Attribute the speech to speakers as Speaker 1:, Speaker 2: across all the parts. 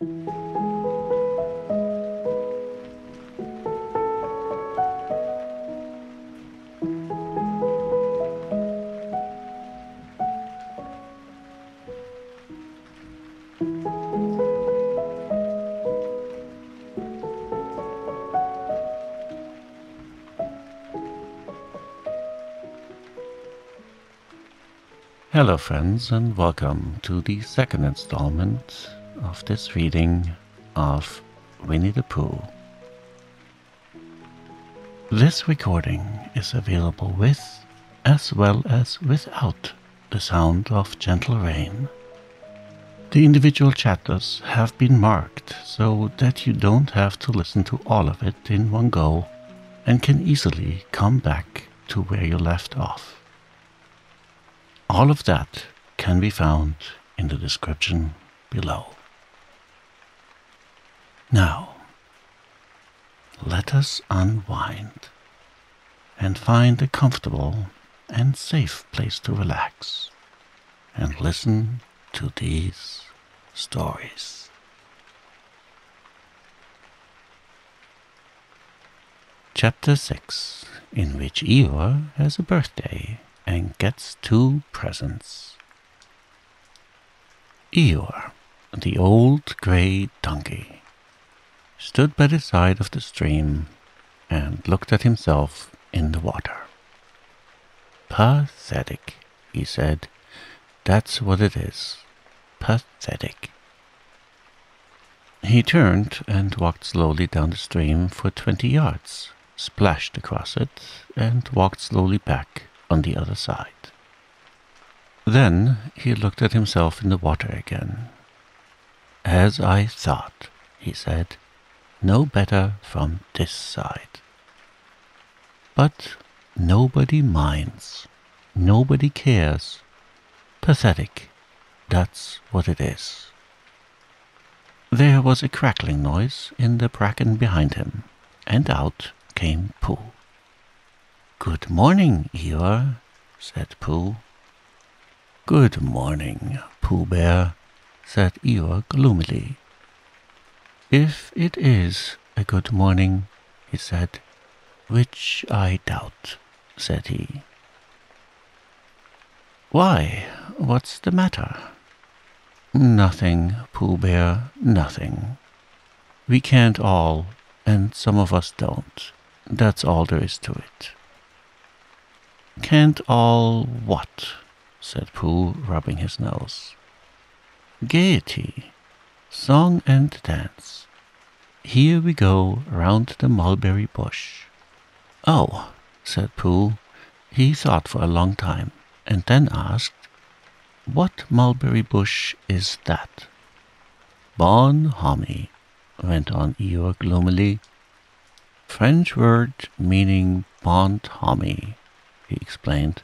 Speaker 1: Hello, friends, and welcome to the second installment of this reading of Winnie the Pooh. This recording is available with as well as without the sound of gentle rain. The individual chapters have been marked so that you don't have to listen to all of it in one go and can easily come back to where you left off. All of that can be found in the description below. Now, let us unwind and find a comfortable and safe place to relax and listen to these stories. Chapter 6 In which Eeyore has a birthday and gets two presents. Eeyore, the old grey donkey, stood by the side of the stream and looked at himself in the water. Pathetic, he said. That's what it is. Pathetic. He turned and walked slowly down the stream for twenty yards, splashed across it, and walked slowly back on the other side. Then he looked at himself in the water again. As I thought, he said, no better from this side. But nobody minds, nobody cares. Pathetic, that's what it is. There was a crackling noise in the bracken behind him, and out came Pooh. Good morning, Eeyore, said Pooh. Good morning, Pooh Bear, said Eeyore gloomily. If it is a good morning, he said, which I doubt, said he. Why, what's the matter? Nothing, Pooh Bear, nothing. We can't all, and some of us don't. That's all there is to it. Can't all what? said Pooh, rubbing his nose. Gaiety, song and dance. Here we go round the mulberry bush. Oh, said Pooh. He thought for a long time, and then asked, What mulberry bush is that? Bon homie, went on Eeyore gloomily. French word meaning bon homie he explained.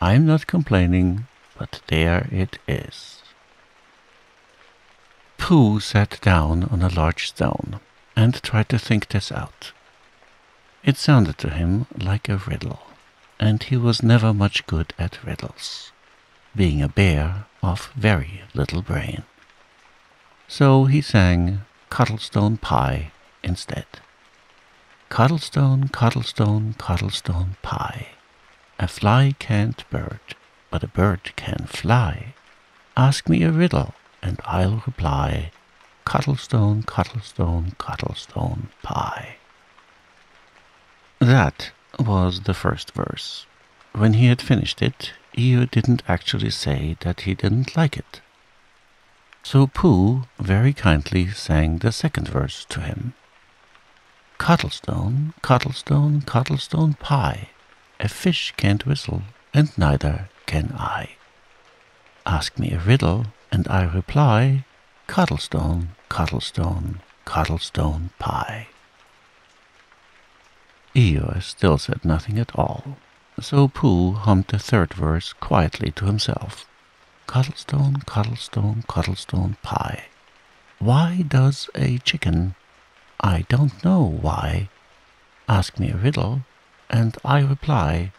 Speaker 1: I'm not complaining, but there it is. Pooh sat down on a large stone and tried to think this out. It sounded to him like a riddle, and he was never much good at riddles, being a bear of very little brain. So he sang Cottlestone Pie instead. Cottlestone, Cottlestone, Cottlestone Pie. A fly can't bird, but a bird can fly. Ask me a riddle, and I'll reply. Cottlestone, Cottlestone, Cottlestone pie. That was the first verse. When he had finished it, Eeyore didn't actually say that he didn't like it. So Pooh very kindly sang the second verse to him. Cottlestone, Cottlestone, Cottlestone pie. A fish can't whistle, and neither can I. Ask me a riddle, and I reply, Cottlestone, Cottlestone, Cottlestone pie. Eeyore still said nothing at all, so Pooh hummed the third verse quietly to himself. Cottlestone, Cottlestone, Cottlestone pie. Why does a chicken? I don't know why. Ask me a riddle, and I reply,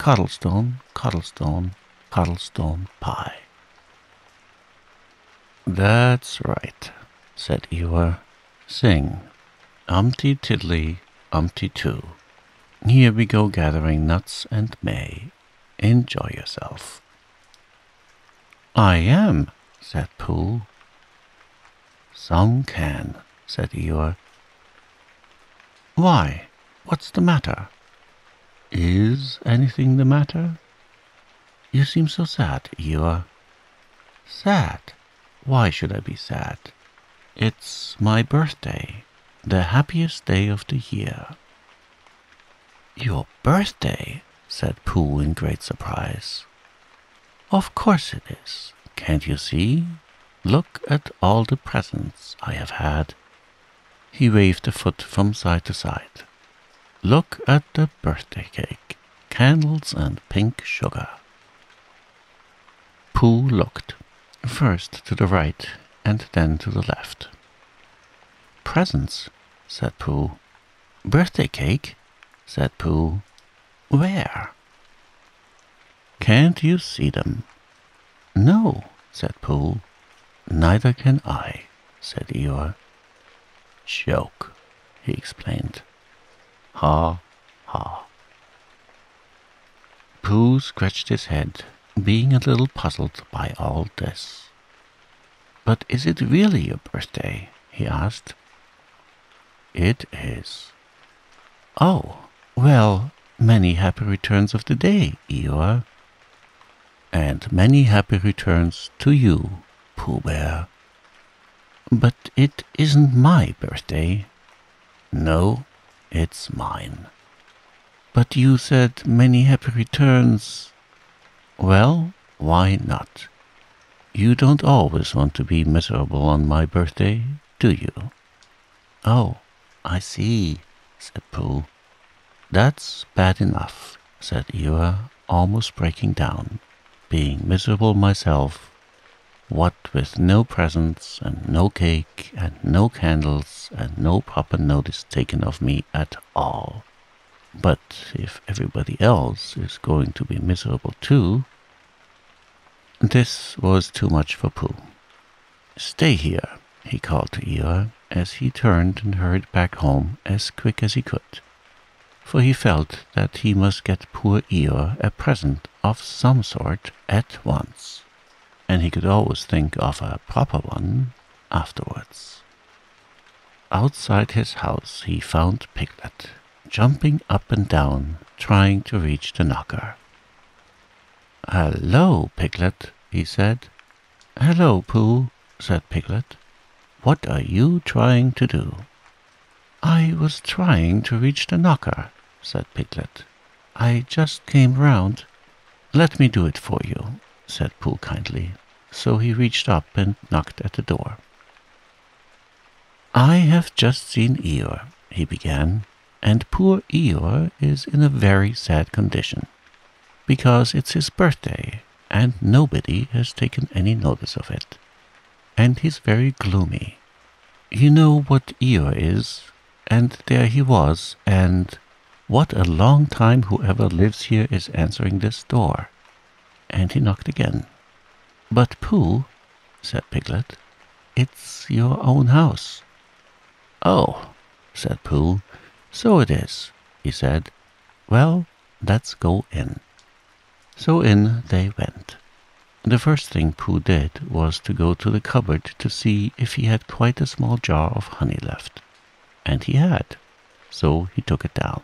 Speaker 1: Cottlestone, Cottlestone, Cottlestone pie. That's right. said Eeyore. Sing, Umpty Tiddly, Umpty Too. Here we go gathering nuts and may. Enjoy yourself. I am, said Pooh. Some can, said Eeyore. Why, what's the matter? Is anything the matter? You seem so sad, Eeyore. Sad? Why should I be sad? It's my birthday, the happiest day of the year. Your birthday? said Pooh in great surprise. Of course it is. Can't you see? Look at all the presents I have had. He waved a foot from side to side. Look at the birthday cake, candles and pink sugar. Pooh looked, first to the right and then to the left. Presents, said Pooh. Birthday cake, said Pooh. Where? Can't you see them? No, said Pooh. Neither can I, said Eeyore. Joke, he explained. Ha, ha. Pooh scratched his head, being a little puzzled by all this. But is it really your birthday? he asked. It is. Oh, well, many happy returns of the day, Eeyore. And many happy returns to you, Pooh Bear. But it isn't my birthday. No, it's mine. But you said many happy returns. Well, why not? You don't always want to be miserable on my birthday, do you? Oh, I see, said Pooh. That's bad enough, said Eeyore, almost breaking down. Being miserable myself, what with no presents and no cake and no candles and no proper notice taken of me at all. But if everybody else is going to be miserable too, this was too much for Pooh. Stay here, he called to Eeyore as he turned and hurried back home as quick as he could, for he felt that he must get poor Eeyore a present of some sort at once, and he could always think of a proper one afterwards. Outside his house he found Piglet, jumping up and down, trying to reach the knocker. Hello, Piglet, he said. Hello, Pooh, said Piglet. What are you trying to do? I was trying to reach the knocker, said Piglet. I just came round. Let me do it for you, said Pooh kindly. So he reached up and knocked at the door. I have just seen Eeyore, he began, and poor Eeyore is in a very sad condition, because it's his birthday, and nobody has taken any notice of it and he's very gloomy. You know what Eeyore is, and there he was, and what a long time whoever lives here is answering this door. And he knocked again. But Pooh, said Piglet, it's your own house. Oh, said Pooh, so it is, he said. Well, let's go in. So in they went. The first thing Pooh did was to go to the cupboard to see if he had quite a small jar of honey left. And he had, so he took it down.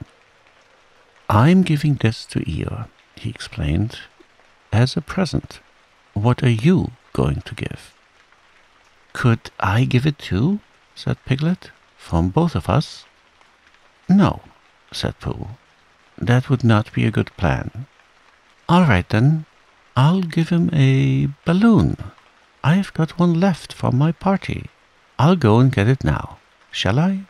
Speaker 1: I'm giving this to Eeyore, he explained, as a present. What are you going to give? Could I give it too? said Piglet. From both of us? No, said Pooh. That would not be a good plan. All right then, I'll give him a balloon. I've got one left from my party. I'll go and get it now. Shall I?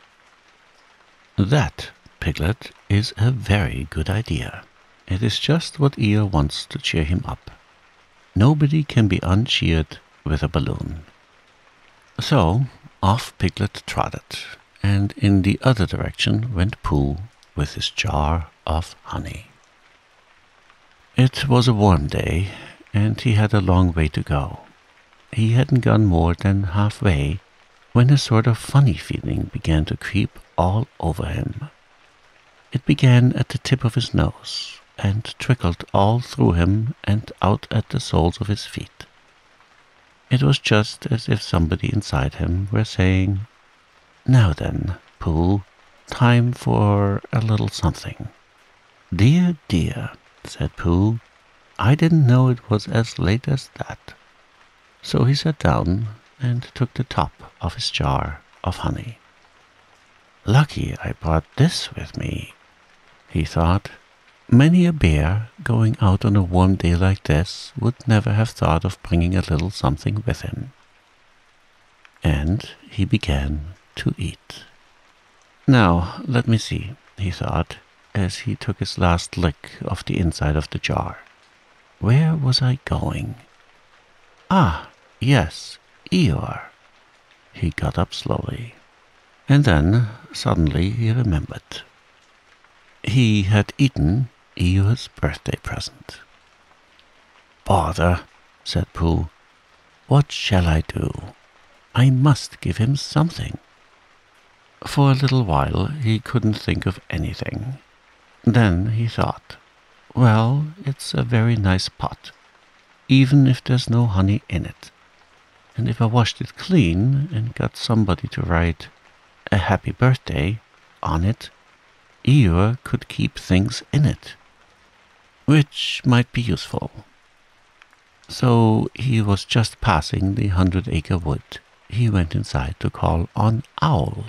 Speaker 1: That, Piglet, is a very good idea. It is just what Eeyore wants to cheer him up. Nobody can be uncheered with a balloon. So off Piglet trotted, and in the other direction went Pooh with his jar of honey. It was a warm day, and he had a long way to go. He hadn't gone more than halfway when a sort of funny feeling began to creep all over him. It began at the tip of his nose and trickled all through him and out at the soles of his feet. It was just as if somebody inside him were saying, Now then, Pooh, time for a little something. Dear, dear, said Pooh, I didn't know it was as late as that. So he sat down and took the top of his jar of honey. Lucky I brought this with me, he thought. Many a bear going out on a warm day like this would never have thought of bringing a little something with him. And he began to eat. Now, let me see, he thought, as he took his last lick of the inside of the jar. Where was I going? Ah, yes, Eeyore. He got up slowly. And then, suddenly, he remembered. He had eaten Eeyore's birthday present. Bother, said Pooh. What shall I do? I must give him something. For a little while he couldn't think of anything. Then he thought, well, it's a very nice pot, even if there's no honey in it. And if I washed it clean and got somebody to write a happy birthday on it, Eeyore could keep things in it, which might be useful. So he was just passing the Hundred Acre Wood. He went inside to call on Owl,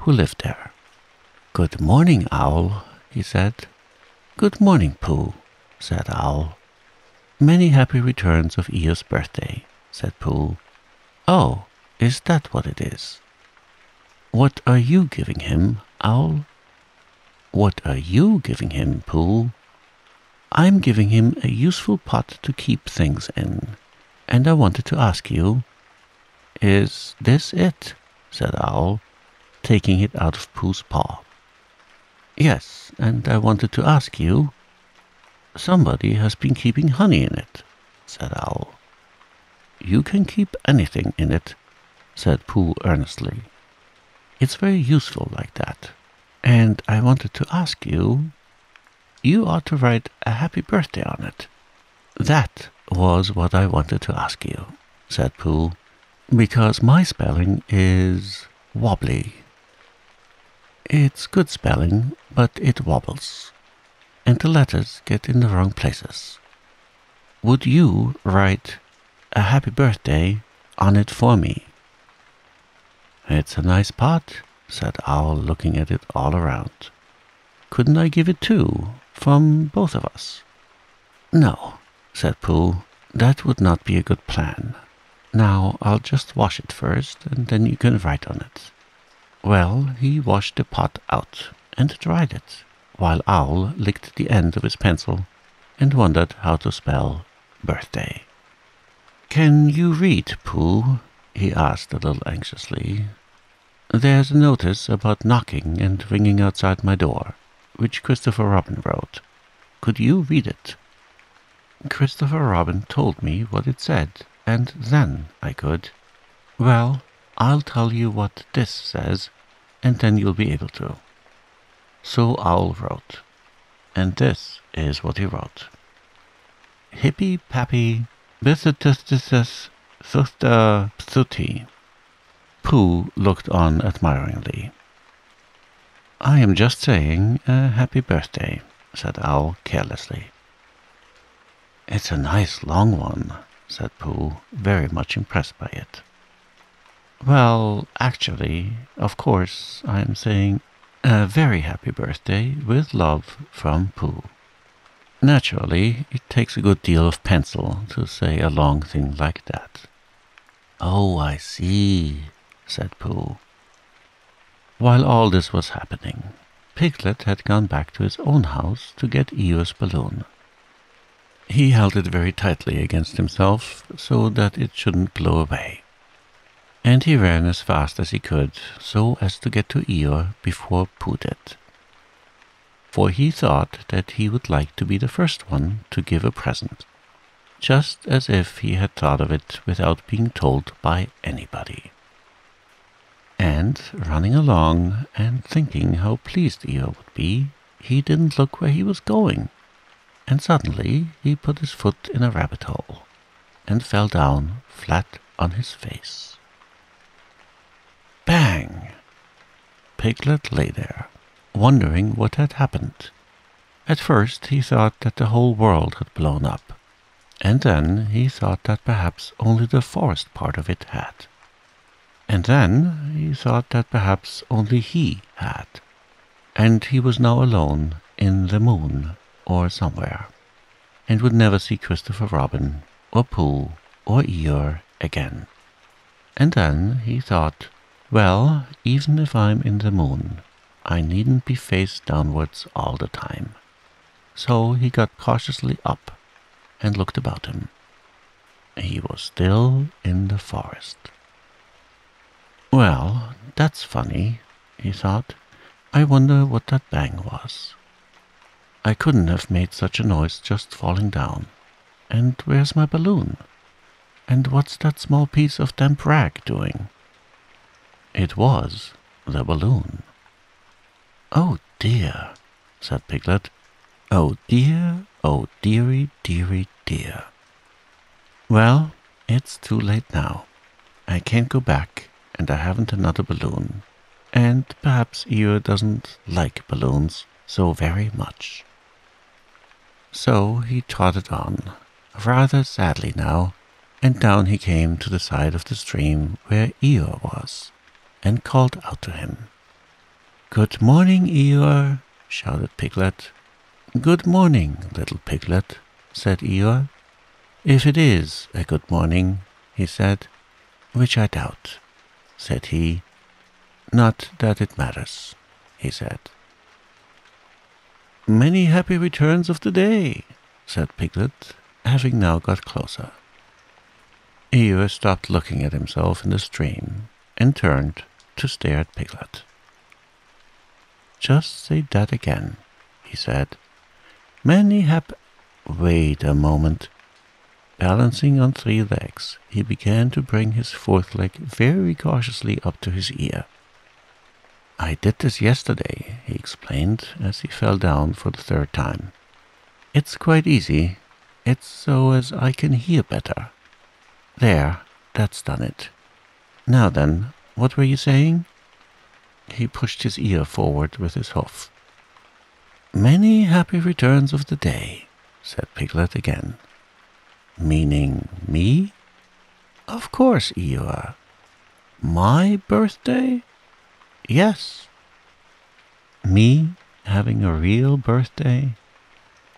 Speaker 1: who lived there. Good morning, Owl, he said. Good morning, Pooh, said Owl. Many happy returns of Eeyore's birthday, said Pooh. Oh, is that what it is? What are you giving him, Owl? What are you giving him, Pooh? I'm giving him a useful pot to keep things in, and I wanted to ask you, is this it? said Owl, taking it out of Pooh's paw. Yes, and I wanted to ask you, somebody has been keeping honey in it, said Owl. You can keep anything in it, said Pooh earnestly. It's very useful like that. And I wanted to ask you, you ought to write a happy birthday on it. That was what I wanted to ask you, said Pooh, because my spelling is wobbly. It's good spelling, but it wobbles, and the letters get in the wrong places. Would you write a happy birthday on it for me? It's a nice pot, said Owl, looking at it all around. Couldn't I give it two, from both of us? No, said Pooh, that would not be a good plan. Now I'll just wash it first, and then you can write on it. Well, he washed the pot out and dried it, while Owl licked the end of his pencil and wondered how to spell birthday. Can you read, Pooh? he asked a little anxiously. There's a notice about knocking and ringing outside my door, which Christopher Robin wrote. Could you read it? Christopher Robin told me what it said, and then I could. Well, I'll tell you what this says, and then you'll be able to. So Owl wrote, and this is what he wrote. Hippy Pappy Bithitistis Thutha Pthuti Pooh looked on admiringly. I am just saying a happy birthday, said Owl carelessly. It's a nice long one, said Pooh, very much impressed by it. Well, actually, of course, I am saying a very happy birthday with love from Pooh. Naturally, it takes a good deal of pencil to say a long thing like that. Oh, I see, said Pooh. While all this was happening, Piglet had gone back to his own house to get Eeyore's balloon. He held it very tightly against himself so that it shouldn't blow away. And he ran as fast as he could so as to get to Eeyore before did. For he thought that he would like to be the first one to give a present, just as if he had thought of it without being told by anybody. And running along and thinking how pleased Eeyore would be, he didn't look where he was going. And suddenly he put his foot in a rabbit hole and fell down flat on his face. Bang! Piglet lay there, wondering what had happened. At first he thought that the whole world had blown up, and then he thought that perhaps only the forest part of it had. And then he thought that perhaps only he had. And he was now alone in the moon or somewhere, and would never see Christopher Robin or Pooh or Eeyore again. And then he thought, well, even if I'm in the moon, I needn't be face downwards all the time. So he got cautiously up and looked about him. He was still in the forest. Well, that's funny, he thought. I wonder what that bang was. I couldn't have made such a noise just falling down. And where's my balloon? And what's that small piece of damp rag doing? It was the balloon. Oh dear, said Piglet. Oh dear, oh dearie, dearie, dear. Well, it's too late now. I can't go back, and I haven't another balloon. And perhaps Eeyore doesn't like balloons so very much. So he trotted on, rather sadly now, and down he came to the side of the stream where Eeyore was, and called out to him. Good morning, Eeyore, shouted Piglet. Good morning, little piglet, said Eeyore. If it is a good morning, he said, which I doubt, said he. Not that it matters, he said. Many happy returns of the day, said Piglet, having now got closer. Eeyore stopped looking at himself in the stream and turned to stare at Piglet. Just say that again, he said. Many hap. Wait a moment. Balancing on three legs, he began to bring his fourth leg very cautiously up to his ear. I did this yesterday, he explained as he fell down for the third time. It's quite easy. It's so as I can hear better. There, that's done it. Now then, what were you saying? He pushed his ear forward with his hoof. Many happy returns of the day, said Piglet again. Meaning me? Of course, Eeyore. My birthday? Yes. Me having a real birthday?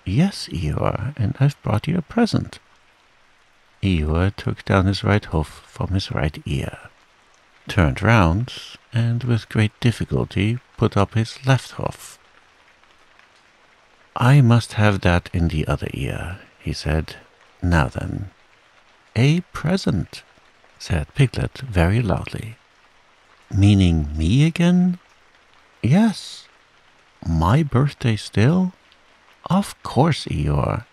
Speaker 1: Yes, Eeyore, and I've brought you a present. Eeyore took down his right hoof from his right ear, turned round, and with great difficulty put up his left hoof. I must have that in the other ear, he said. Now then. A present, said Piglet very loudly. Meaning me again? Yes. My birthday still? Of course, Eeyore.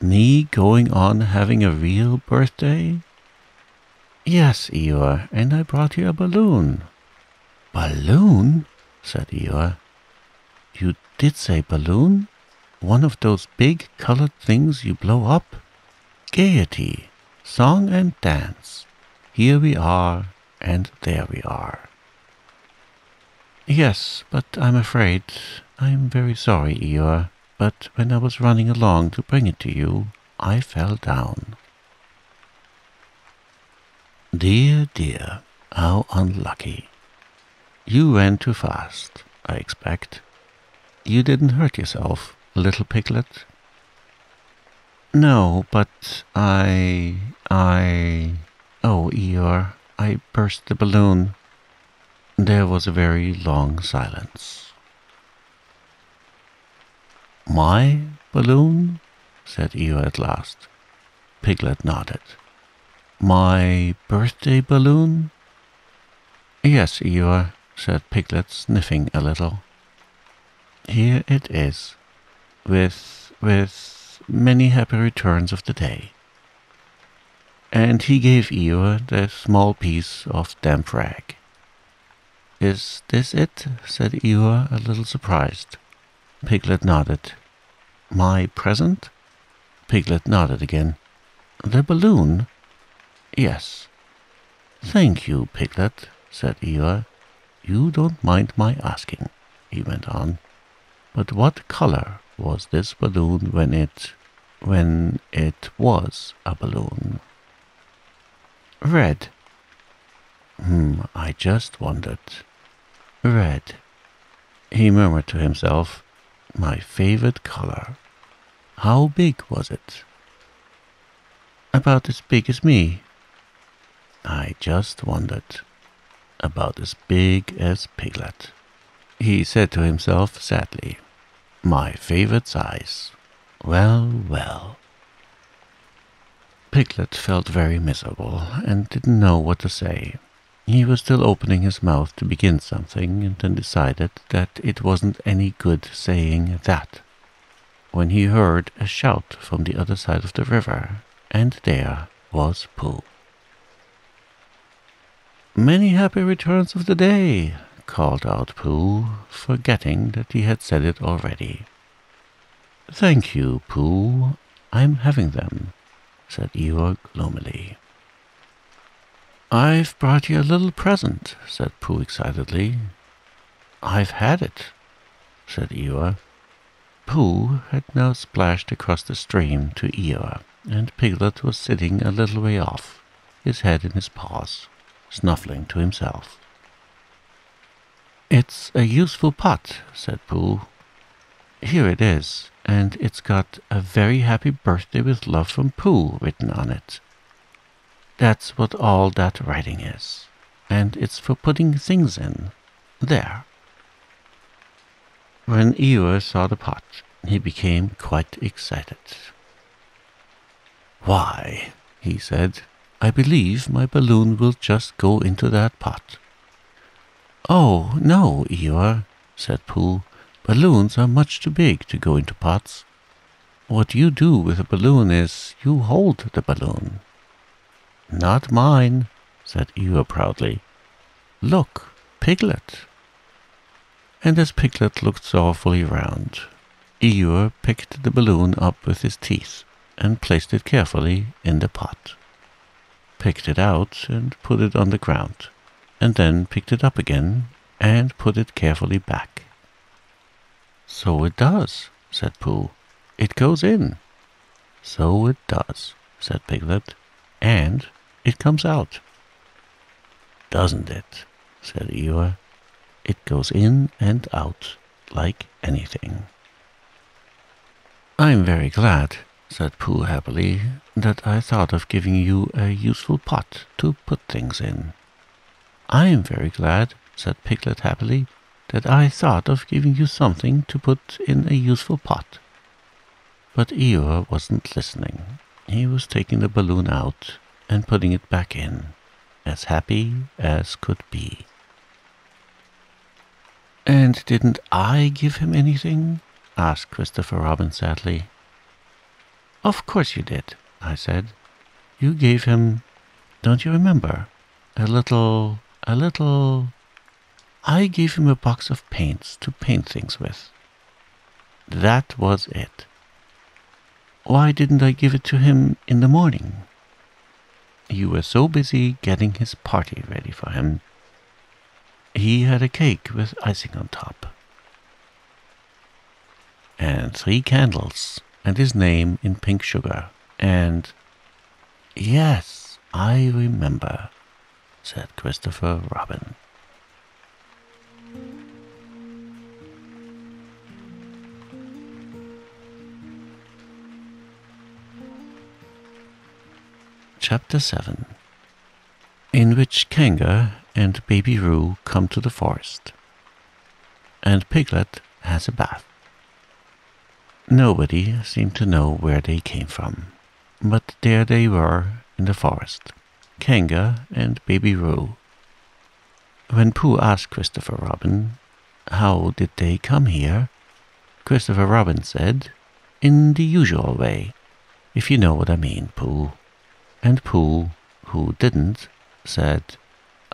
Speaker 1: Me going on having a real birthday? Yes, Eeyore, and I brought you a balloon. Balloon? said Eeyore. You did say balloon? one of those big colored things you blow up? Gaiety, song and dance. Here we are, and there we are. Yes, but I'm afraid, I'm very sorry, Eeyore, but when I was running along to bring it to you, I fell down. Dear, dear, how unlucky. You ran too fast, I expect. You didn't hurt yourself, little piglet? No, but I. I. Oh, Eeyore, I burst the balloon. There was a very long silence. My balloon? said Eeyore at last. Piglet nodded. My birthday balloon? Yes, Eeyore, said Piglet, sniffing a little. Here it is with with many happy returns of the day. And he gave Eeyore the small piece of damp rag. Is this it? said Eeyore, a little surprised. Piglet nodded. My present? Piglet nodded again. The balloon? Yes. Thank you, Piglet, said Eeyore. You don't mind my asking, he went on. But what color was this balloon when it when it was a balloon? Red. Hmm, I just wondered. Red. He murmured to himself, My favorite color. How big was it? About as big as me. I just wondered. About as big as Piglet. He said to himself sadly, My favorite size. Well, well. Piglet felt very miserable and didn't know what to say. He was still opening his mouth to begin something and then decided that it wasn't any good saying that when he heard a shout from the other side of the river, and there was Pooh. Many happy returns of the day, called out Pooh, forgetting that he had said it already. Thank you, Pooh. I'm having them, said Eeyore gloomily. I've brought you a little present, said Pooh excitedly. I've had it, said Eeyore. Pooh had now splashed across the stream to Eeyore, and Piglet was sitting a little way off, his head in his paws, snuffling to himself. It's a useful pot, said Pooh. Here it is, and it's got a very happy birthday with love from Pooh written on it. That's what all that writing is. And it's for putting things in. There. When Eeyore saw the pot, he became quite excited. Why, he said, I believe my balloon will just go into that pot. Oh, no, Eeyore, said Pooh. Balloons are much too big to go into pots. What you do with a balloon is you hold the balloon. Not mine, said Eeyore proudly. Look, Piglet. And as Piglet looked sorrowfully round, Eeyore picked the balloon up with his teeth and placed it carefully in the pot. Picked it out and put it on the ground, and then picked it up again and put it carefully back. So it does, said Pooh. It goes in. So it does, said Piglet. And it comes out. Doesn't it? said Eeyore. It goes in and out like anything. I'm very glad, said Pooh happily, that I thought of giving you a useful pot to put things in. I'm very glad, said Piglet happily, that I thought of giving you something to put in a useful pot. But Eeyore wasn't listening. He was taking the balloon out and putting it back in, as happy as could be. And didn't I give him anything? asked Christopher Robin sadly. Of course you did, I said. You gave him, don't you remember, a little, a little... I gave him a box of paints to paint things with. That was it. Why didn't I give it to him in the morning? You were so busy getting his party ready for him. He had a cake with icing on top. And three candles, and his name in pink sugar. And yes, I remember, said Christopher Robin. Chapter 7 In which Kanga and Baby Roo come to the forest, and Piglet has a bath. Nobody seemed to know where they came from, but there they were in the forest, Kanga and Baby Roo. When Pooh asked Christopher Robin, how did they come here? Christopher Robin said, in the usual way, if you know what I mean, Pooh and Pooh, who didn't, said,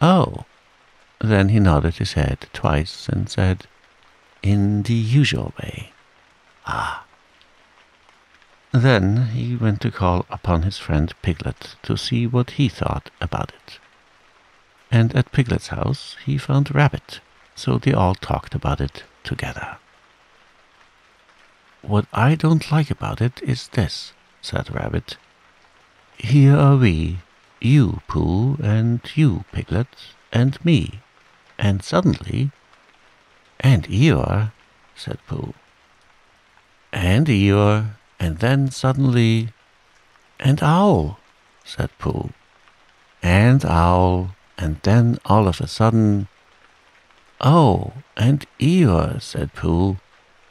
Speaker 1: Oh. Then he nodded his head twice and said, In the usual way. Ah. Then he went to call upon his friend Piglet to see what he thought about it. And at Piglet's house he found Rabbit, so they all talked about it together. What I don't like about it is this, said Rabbit. Here are we, you, Pooh, and you, Piglet, and me, and suddenly... And Eeyore, said Pooh. And Eeyore, and then suddenly... And Owl, said Pooh. And Owl, and then all of a sudden... Oh, and Eeyore, said Pooh.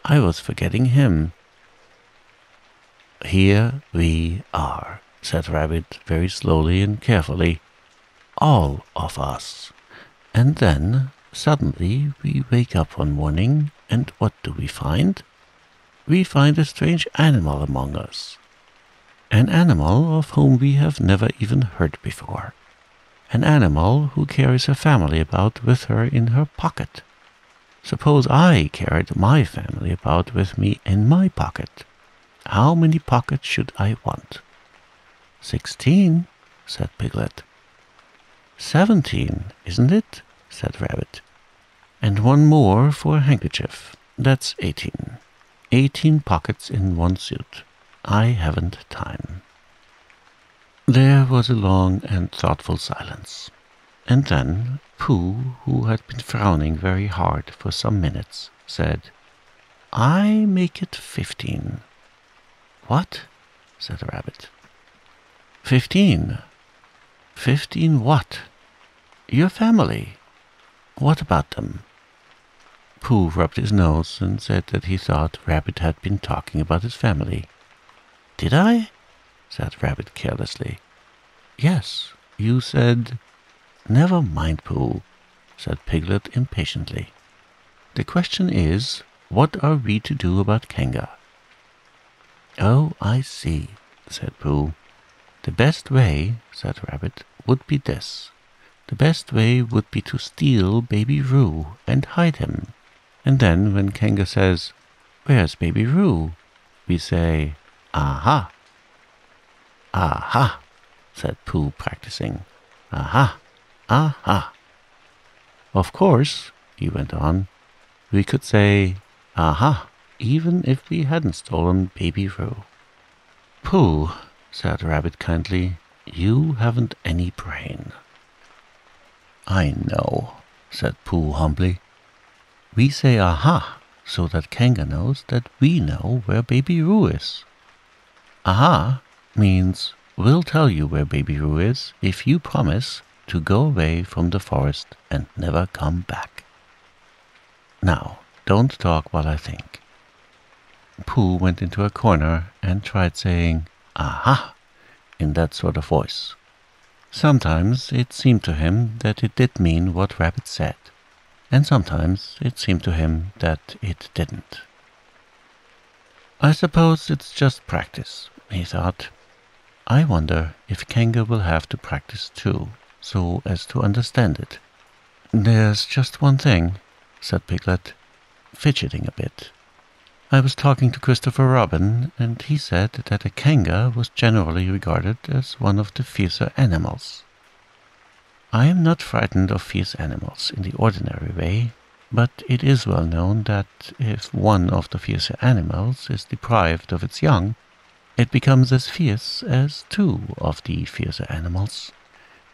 Speaker 1: I was forgetting him. Here we are, said Rabbit very slowly and carefully. All of us. And then, suddenly, we wake up one morning, and what do we find? We find a strange animal among us. An animal of whom we have never even heard before. An animal who carries her family about with her in her pocket. Suppose I carried my family about with me in my pocket. How many pockets should I want? Sixteen, said Piglet. Seventeen, isn't it? said Rabbit. And one more for a handkerchief. That's eighteen. Eighteen pockets in one suit. I haven't time. There was a long and thoughtful silence. And then Pooh, who had been frowning very hard for some minutes, said, I make it fifteen. What? said the rabbit. Fifteen. Fifteen what? Your family. What about them? Pooh rubbed his nose and said that he thought Rabbit had been talking about his family. Did I? said Rabbit carelessly. Yes, you said Never mind, Pooh, said Piglet impatiently. The question is, what are we to do about Kanga? Oh, I see, said Pooh. The best way, said Rabbit, would be this. The best way would be to steal Baby Roo and hide him. And then when Kanga says, Where's Baby Roo? We say, Aha. Aha, said Pooh, practicing. Aha. Aha. Of course, he went on, we could say, Aha, even if we hadn't stolen Baby Roo. Pooh, said Rabbit kindly, you haven't any brain. I know, said Pooh humbly. We say aha so that Kanga knows that we know where Baby Roo is. Aha means we'll tell you where Baby Roo is if you promise to go away from the forest and never come back. Now, don't talk while I think. Pooh went into a corner and tried saying, Aha! in that sort of voice. Sometimes it seemed to him that it did mean what Rabbit said, and sometimes it seemed to him that it didn't. I suppose it's just practice, he thought. I wonder if Kanga will have to practice too so as to understand it. There's just one thing, said Piglet, fidgeting a bit. I was talking to Christopher Robin, and he said that a kanga was generally regarded as one of the fiercer animals. I am not frightened of fierce animals in the ordinary way, but it is well known that if one of the fiercer animals is deprived of its young, it becomes as fierce as two of the fiercer animals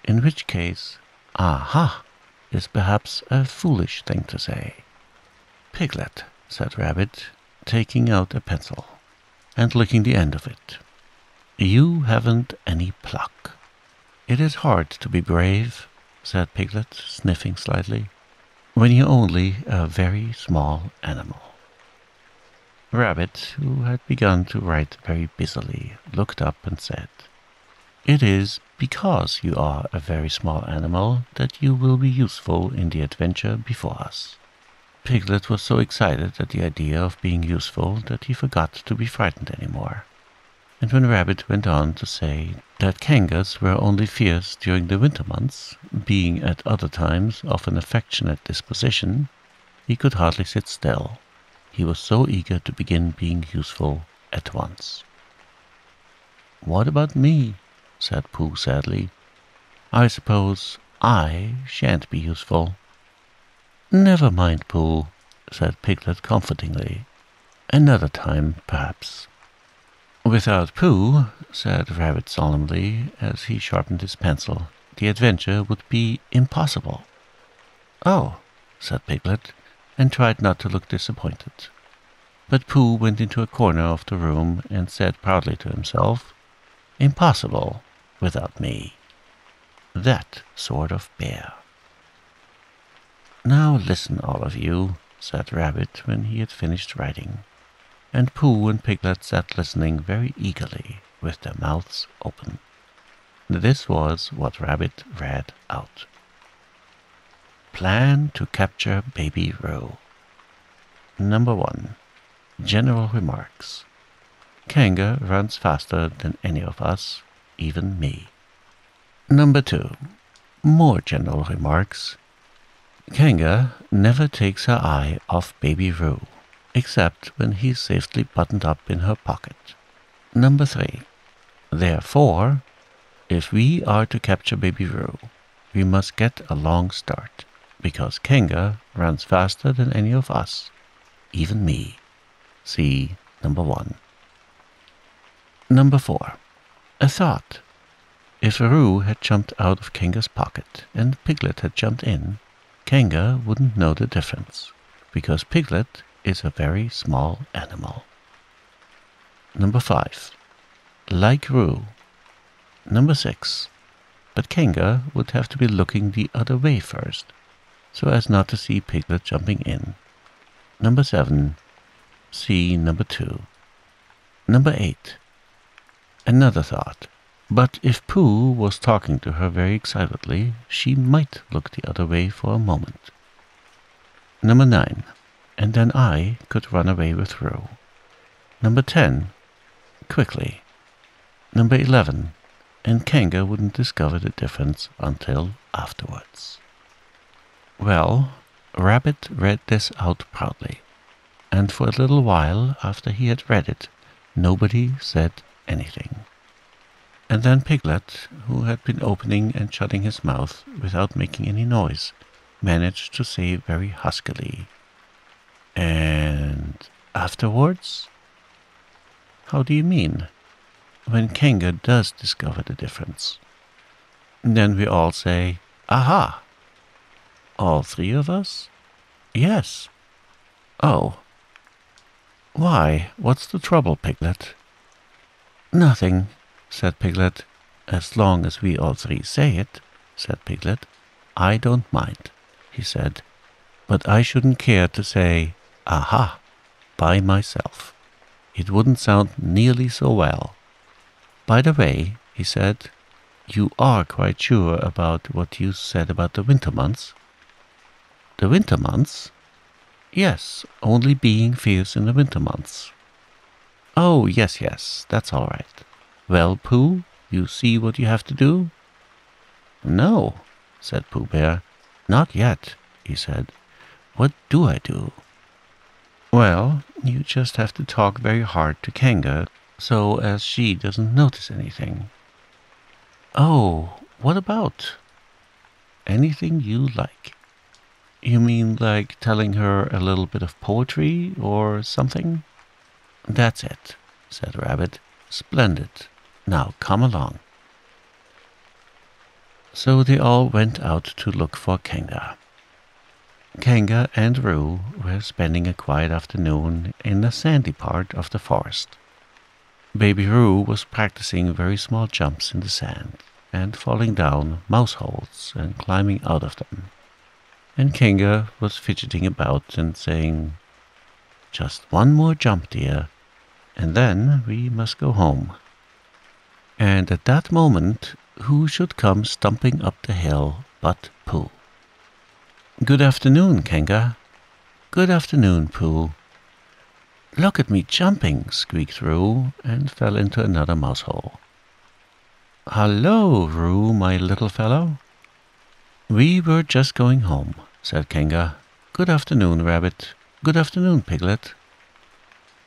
Speaker 1: in which case, aha, is perhaps a foolish thing to say. Piglet, said Rabbit, taking out a pencil and licking the end of it. You haven't any pluck. It is hard to be brave, said Piglet, sniffing slightly, when you're only a very small animal. Rabbit, who had begun to write very busily, looked up and said, It is because you are a very small animal that you will be useful in the adventure before us. Piglet was so excited at the idea of being useful that he forgot to be frightened any more. And when Rabbit went on to say that Kangas were only fierce during the winter months, being at other times of an affectionate disposition, he could hardly sit still. He was so eager to begin being useful at once. What about me? said Pooh sadly. I suppose I shan't be useful. Never mind, Pooh, said Piglet comfortingly. Another time, perhaps. Without Pooh, said Rabbit solemnly, as he sharpened his pencil, the adventure would be impossible. Oh, said Piglet, and tried not to look disappointed. But Pooh went into a corner of the room and said proudly to himself, Impossible without me. That sort of bear. Now listen, all of you, said Rabbit when he had finished writing. And Pooh and Piglet sat listening very eagerly, with their mouths open. This was what Rabbit read out. Plan to capture Baby Roo. Number one. General remarks. Kanga runs faster than any of us, even me. Number two. More general remarks. Kanga never takes her eye off Baby Roo, except when he's safely buttoned up in her pocket. Number three. Therefore, if we are to capture Baby Roo, we must get a long start, because Kanga runs faster than any of us, even me. See number one. Number four. A thought. If Roo had jumped out of Kanga's pocket and Piglet had jumped in, Kanga wouldn't know the difference, because Piglet is a very small animal. Number five. Like Roo. Number six. But Kanga would have to be looking the other way first, so as not to see Piglet jumping in. Number seven. See number two. Number eight. Another thought. But if Pooh was talking to her very excitedly, she might look the other way for a moment. Number nine. And then I could run away with Roo. Number ten. Quickly. Number eleven. And Kanga wouldn't discover the difference until afterwards. Well, Rabbit read this out proudly, and for a little while after he had read it, nobody said anything. And then Piglet, who had been opening and shutting his mouth without making any noise, managed to say very huskily, And afterwards? How do you mean? When Kanga does discover the difference. Then we all say, Aha! All three of us? Yes. Oh. Why, what's the trouble, Piglet? Nothing, said Piglet. As long as we all three say it, said Piglet. I don't mind, he said, but I shouldn't care to say, aha, by myself. It wouldn't sound nearly so well. By the way, he said, you are quite sure about what you said about the winter months? The winter months? Yes, only being fierce in the winter months. Oh, yes, yes, that's all right. Well, Pooh, you see what you have to do? No, said Pooh Bear. Not yet, he said. What do I do? Well, you just have to talk very hard to Kanga so as she doesn't notice anything. Oh, what about? Anything you like. You mean like telling her a little bit of poetry or something? That's it, said Rabbit. Splendid. Now come along. So they all went out to look for Kanga. Kanga and Roo were spending a quiet afternoon in the sandy part of the forest. Baby Roo was practicing very small jumps in the sand and falling down mouse holes and climbing out of them. And Kanga was fidgeting about and saying, Just one more jump, dear, and then we must go home. And at that moment, who should come stumping up the hill but Pooh? Good afternoon, Kanga. Good afternoon, Pooh. Look at me jumping, squeaked Roo, and fell into another mouse hole. Hello, Roo, my little fellow. We were just going home, said Kanga. Good afternoon, Rabbit. Good afternoon, Piglet.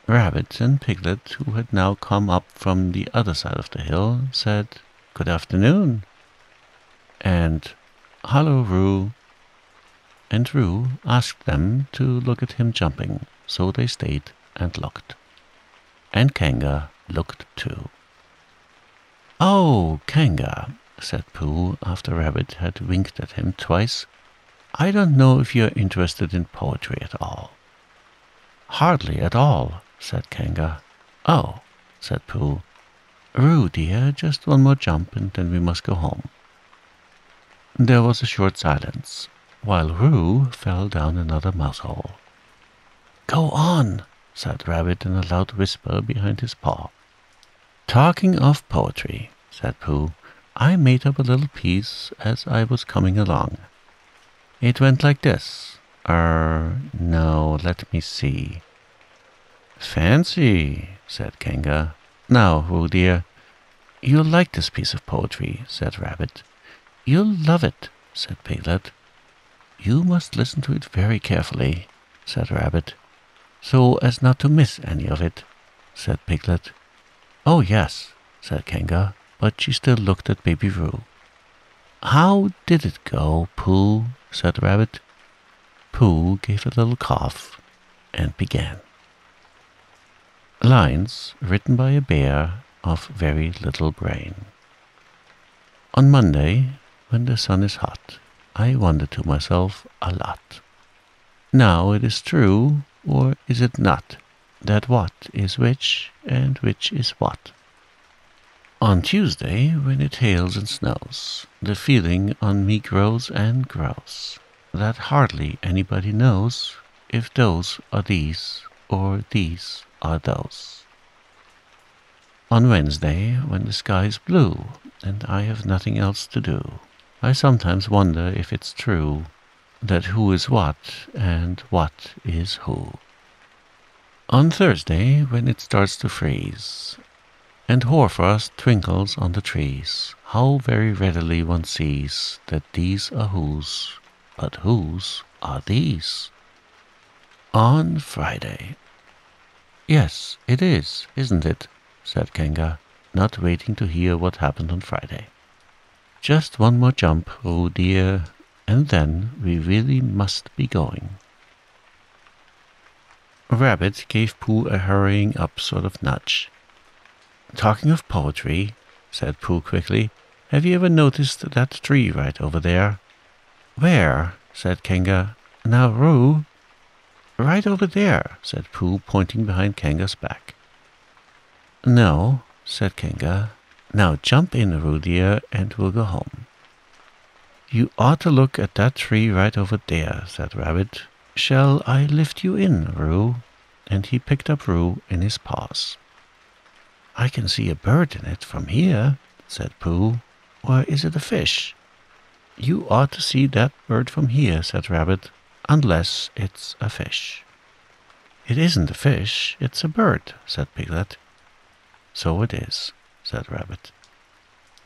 Speaker 1: Rabbit and Piglet, who had now come up from the other side of the hill, said, Good afternoon. And, Hello, Roo. And Roo asked them to look at him jumping, so they stayed and looked. And Kanga looked too. Oh, Kanga, said Pooh after Rabbit had winked at him twice, I don't know if you're interested in poetry at all. Hardly at all, said Kanga. Oh, said Pooh. Roo, dear, just one more jump and then we must go home. There was a short silence, while Roo fell down another mouse hole. Go on, said Rabbit in a loud whisper behind his paw. Talking of poetry, said Pooh, I made up a little piece as I was coming along. It went like this. Er, no, let me see. Fancy, said Kanga. Now, Roo dear, you'll like this piece of poetry, said Rabbit. You'll love it, said Piglet. You must listen to it very carefully, said Rabbit, so as not to miss any of it, said Piglet. Oh, yes, said Kanga, but she still looked at Baby Roo. How did it go, Pooh? said Rabbit. Pooh gave a little cough and began. Lines written by a bear of very little brain. On Monday, when the sun is hot, I wonder to myself a lot. Now it is true, or is it not, that what is which and which is what? On Tuesday, when it hails and snows, the feeling on me grows and grows, that hardly anybody knows if those are these or these are those. On Wednesday, when the sky is blue and I have nothing else to do, I sometimes wonder if it's true that who is what and what is who. On Thursday, when it starts to freeze, and hoarfrost twinkles on the trees, how very readily one sees that these are whose, but whose are these? On Friday, Yes, it is, isn't it? said Kanga, not waiting to hear what happened on Friday. Just one more jump, oh dear, and then we really must be going. Rabbit gave Pooh a hurrying up sort of nudge. Talking of poetry, said Pooh quickly, have you ever noticed that tree right over there? Where? said Kanga. Now, Roo, Right over there, said Pooh, pointing behind Kanga's back. No, said Kanga. Now jump in, dear, and we'll go home. You ought to look at that tree right over there, said Rabbit. Shall I lift you in, Roo? And he picked up Roo in his paws. I can see a bird in it from here, said Pooh. Or is it a fish? You ought to see that bird from here, said Rabbit unless it's a fish. It isn't a fish, it's a bird, said Piglet. So it is, said Rabbit.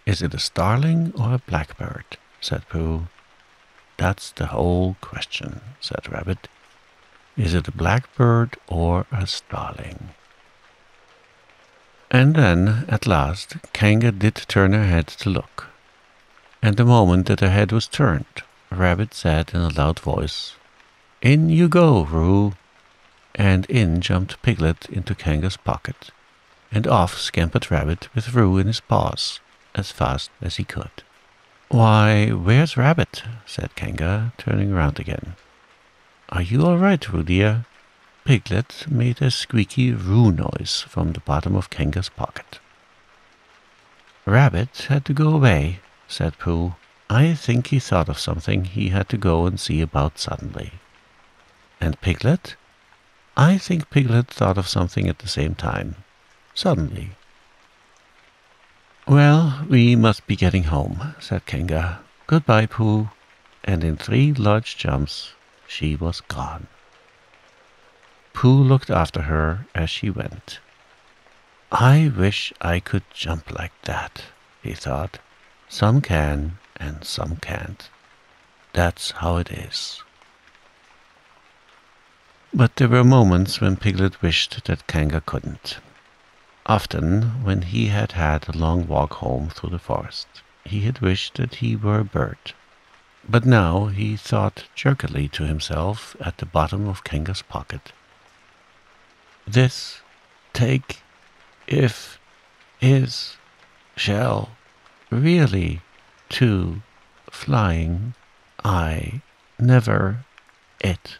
Speaker 1: Is it a starling or a blackbird? said Pooh. That's the whole question, said Rabbit. Is it a blackbird or a starling? And then, at last, Kanga did turn her head to look. And the moment that her head was turned, Rabbit said in a loud voice, in you go, Roo! And in jumped Piglet into Kanga's pocket, and off scampered Rabbit with Roo in his paws, as fast as he could. Why, where's Rabbit? said Kanga, turning round again. Are you all right, Roo dear? Piglet made a squeaky Roo noise from the bottom of Kanga's pocket. Rabbit had to go away, said Pooh. I think he thought of something he had to go and see about suddenly. And Piglet? I think Piglet thought of something at the same time. Suddenly. Well, we must be getting home, said Kanga. Goodbye, Pooh. And in three large jumps she was gone. Pooh looked after her as she went. I wish I could jump like that, he thought. Some can and some can't. That's how it is. But there were moments when Piglet wished that Kanga couldn't. Often, when he had had a long walk home through the forest, he had wished that he were a bird. But now he thought jerkily to himself at the bottom of Kanga's pocket. This, take, if, is, shall, really, to, flying, I, never, it.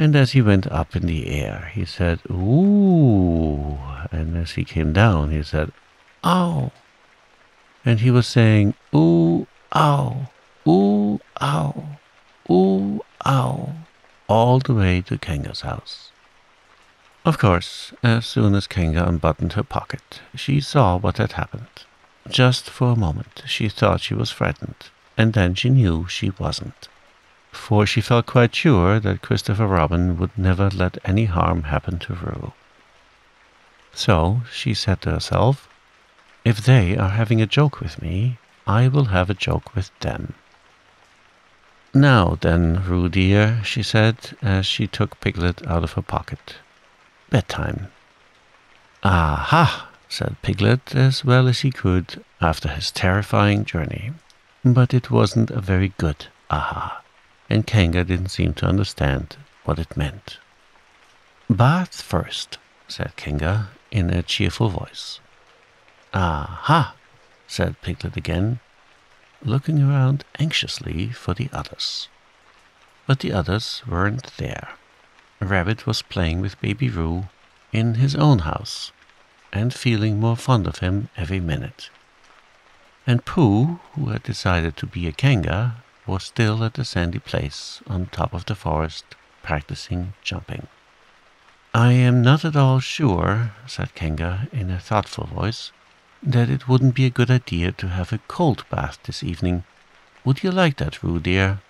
Speaker 1: And as he went up in the air, he said, Ooh. And as he came down, he said, Ow. And he was saying, Ooh, ow, ooh, ow, ooh, ow, all the way to Kanga's house. Of course, as soon as Kanga unbuttoned her pocket, she saw what had happened. Just for a moment, she thought she was frightened, and then she knew she wasn't for she felt quite sure that Christopher Robin would never let any harm happen to Roo. So she said to herself, If they are having a joke with me, I will have a joke with them. Now then, Roo dear, she said as she took Piglet out of her pocket. Bedtime. Aha, said Piglet as well as he could after his terrifying journey. But it wasn't a very good aha and Kanga didn't seem to understand what it meant. Bath first, said Kanga in a cheerful voice. Aha, said Piglet again, looking around anxiously for the others. But the others weren't there. Rabbit was playing with Baby Roo in his own house and feeling more fond of him every minute. And Pooh, who had decided to be a Kanga, was still at the sandy place on top of the forest, practicing jumping. I am not at all sure, said Kanga in a thoughtful voice, that it wouldn't be a good idea to have a cold bath this evening. Would you like that, Roo dear?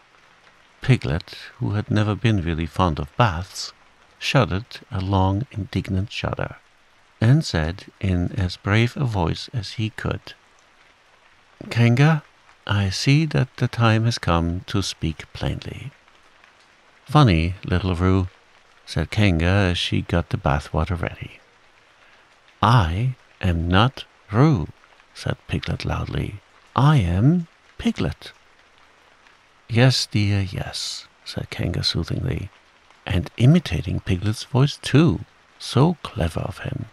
Speaker 1: Piglet, who had never been really fond of baths, shuddered a long, indignant shudder, and said in as brave a voice as he could, Kanga, I see that the time has come to speak plainly. Funny, little Roo, said Kanga as she got the bathwater ready. I am not Roo, said Piglet loudly. I am Piglet. Yes, dear, yes, said Kanga soothingly, and imitating Piglet's voice too. So clever of him,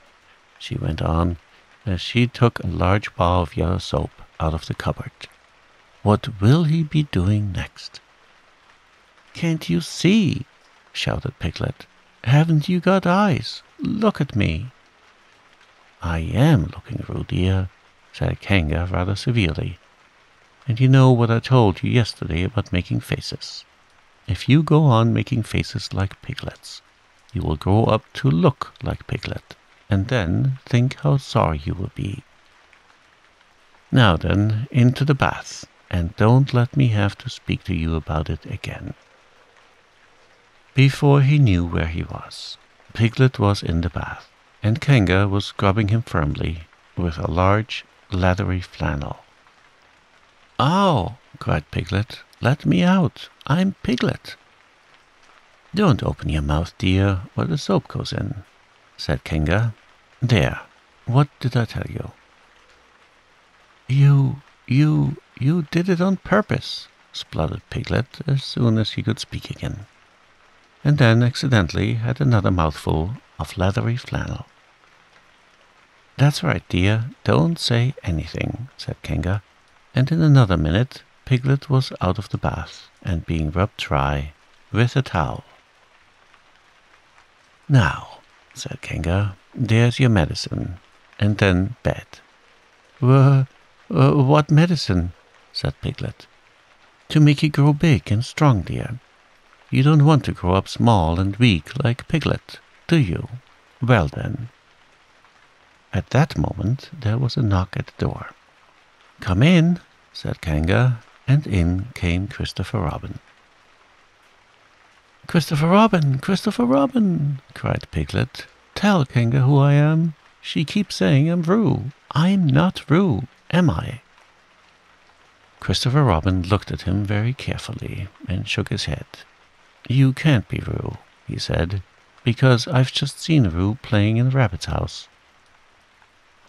Speaker 1: she went on, as she took a large bar of yellow soap out of the cupboard. What will he be doing next? Can't you see? shouted Piglet. Haven't you got eyes? Look at me. I am looking, dear, said Kanga rather severely. And you know what I told you yesterday about making faces. If you go on making faces like piglets, you will grow up to look like Piglet, and then think how sorry you will be. Now then, into the bath and don't let me have to speak to you about it again. Before he knew where he was, Piglet was in the bath, and Kanga was scrubbing him firmly with a large, leathery flannel. Oh, cried Piglet, let me out. I'm Piglet. Don't open your mouth, dear, or the soap goes in, said Kanga. There, what did I tell you? You, you, you did it on purpose, spluttered Piglet as soon as he could speak again, and then accidentally had another mouthful of leathery flannel. That's right, dear, don't say anything, said Kanga, and in another minute Piglet was out of the bath and being rubbed dry with a towel. Now, said Kanga, there's your medicine, and then bed. Uh, uh, what medicine? Said Piglet. To make you grow big and strong, dear. You don't want to grow up small and weak like Piglet, do you? Well then. At that moment there was a knock at the door. Come in, said Kanga, and in came Christopher Robin. Christopher Robin! Christopher Robin! cried Piglet. Tell Kanga who I am. She keeps saying I'm Roo. I'm not Roo, am I? Christopher Robin looked at him very carefully and shook his head. You can't be Roo, he said, because I've just seen Roo playing in the rabbit's house.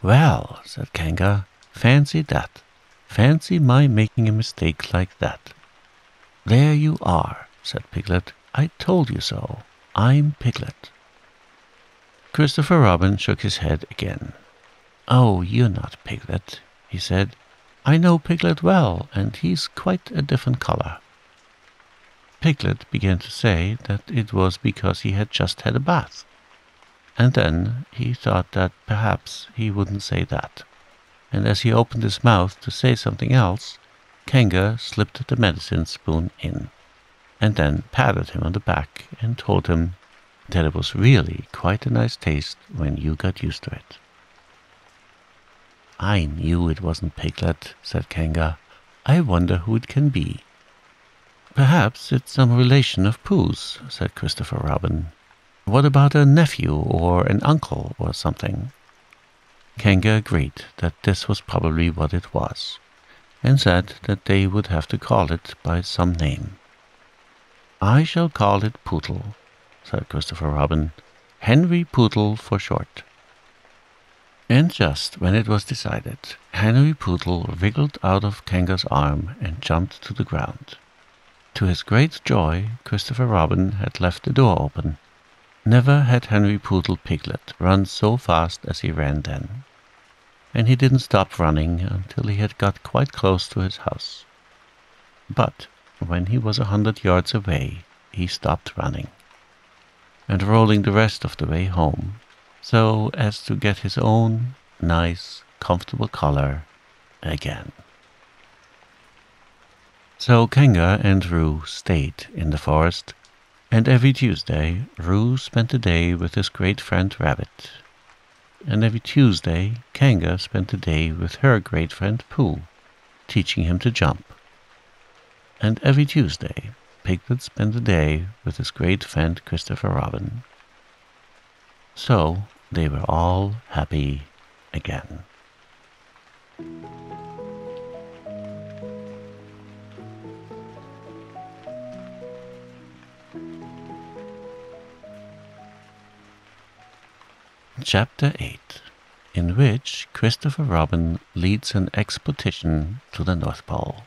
Speaker 1: Well, said Kanga, fancy that. Fancy my making a mistake like that. There you are, said Piglet. I told you so. I'm Piglet. Christopher Robin shook his head again. Oh, you're not Piglet, he said. I know Piglet well, and he's quite a different color. Piglet began to say that it was because he had just had a bath. And then he thought that perhaps he wouldn't say that. And as he opened his mouth to say something else, Kanga slipped the medicine spoon in, and then patted him on the back and told him that it was really quite a nice taste when you got used to it. I knew it wasn't Piglet, said Kanga. I wonder who it can be. Perhaps it's some relation of Pooh's, said Christopher Robin. What about a nephew or an uncle or something? Kanga agreed that this was probably what it was, and said that they would have to call it by some name. I shall call it Pootle, said Christopher Robin. Henry Pootle for short. And just when it was decided, Henry Pootle wriggled out of Kanga's arm and jumped to the ground. To his great joy, Christopher Robin had left the door open. Never had Henry Pootle Piglet run so fast as he ran then. And he didn't stop running until he had got quite close to his house. But when he was a hundred yards away, he stopped running. And rolling the rest of the way home, so as to get his own nice, comfortable collar again. So Kanga and Roo stayed in the forest, and every Tuesday Roo spent the day with his great friend Rabbit, and every Tuesday Kanga spent the day with her great friend Pooh, teaching him to jump. And every Tuesday Piglet spent the day with his great friend Christopher Robin. So they were all happy again. Chapter 8 In which Christopher Robin leads an expedition to the North Pole.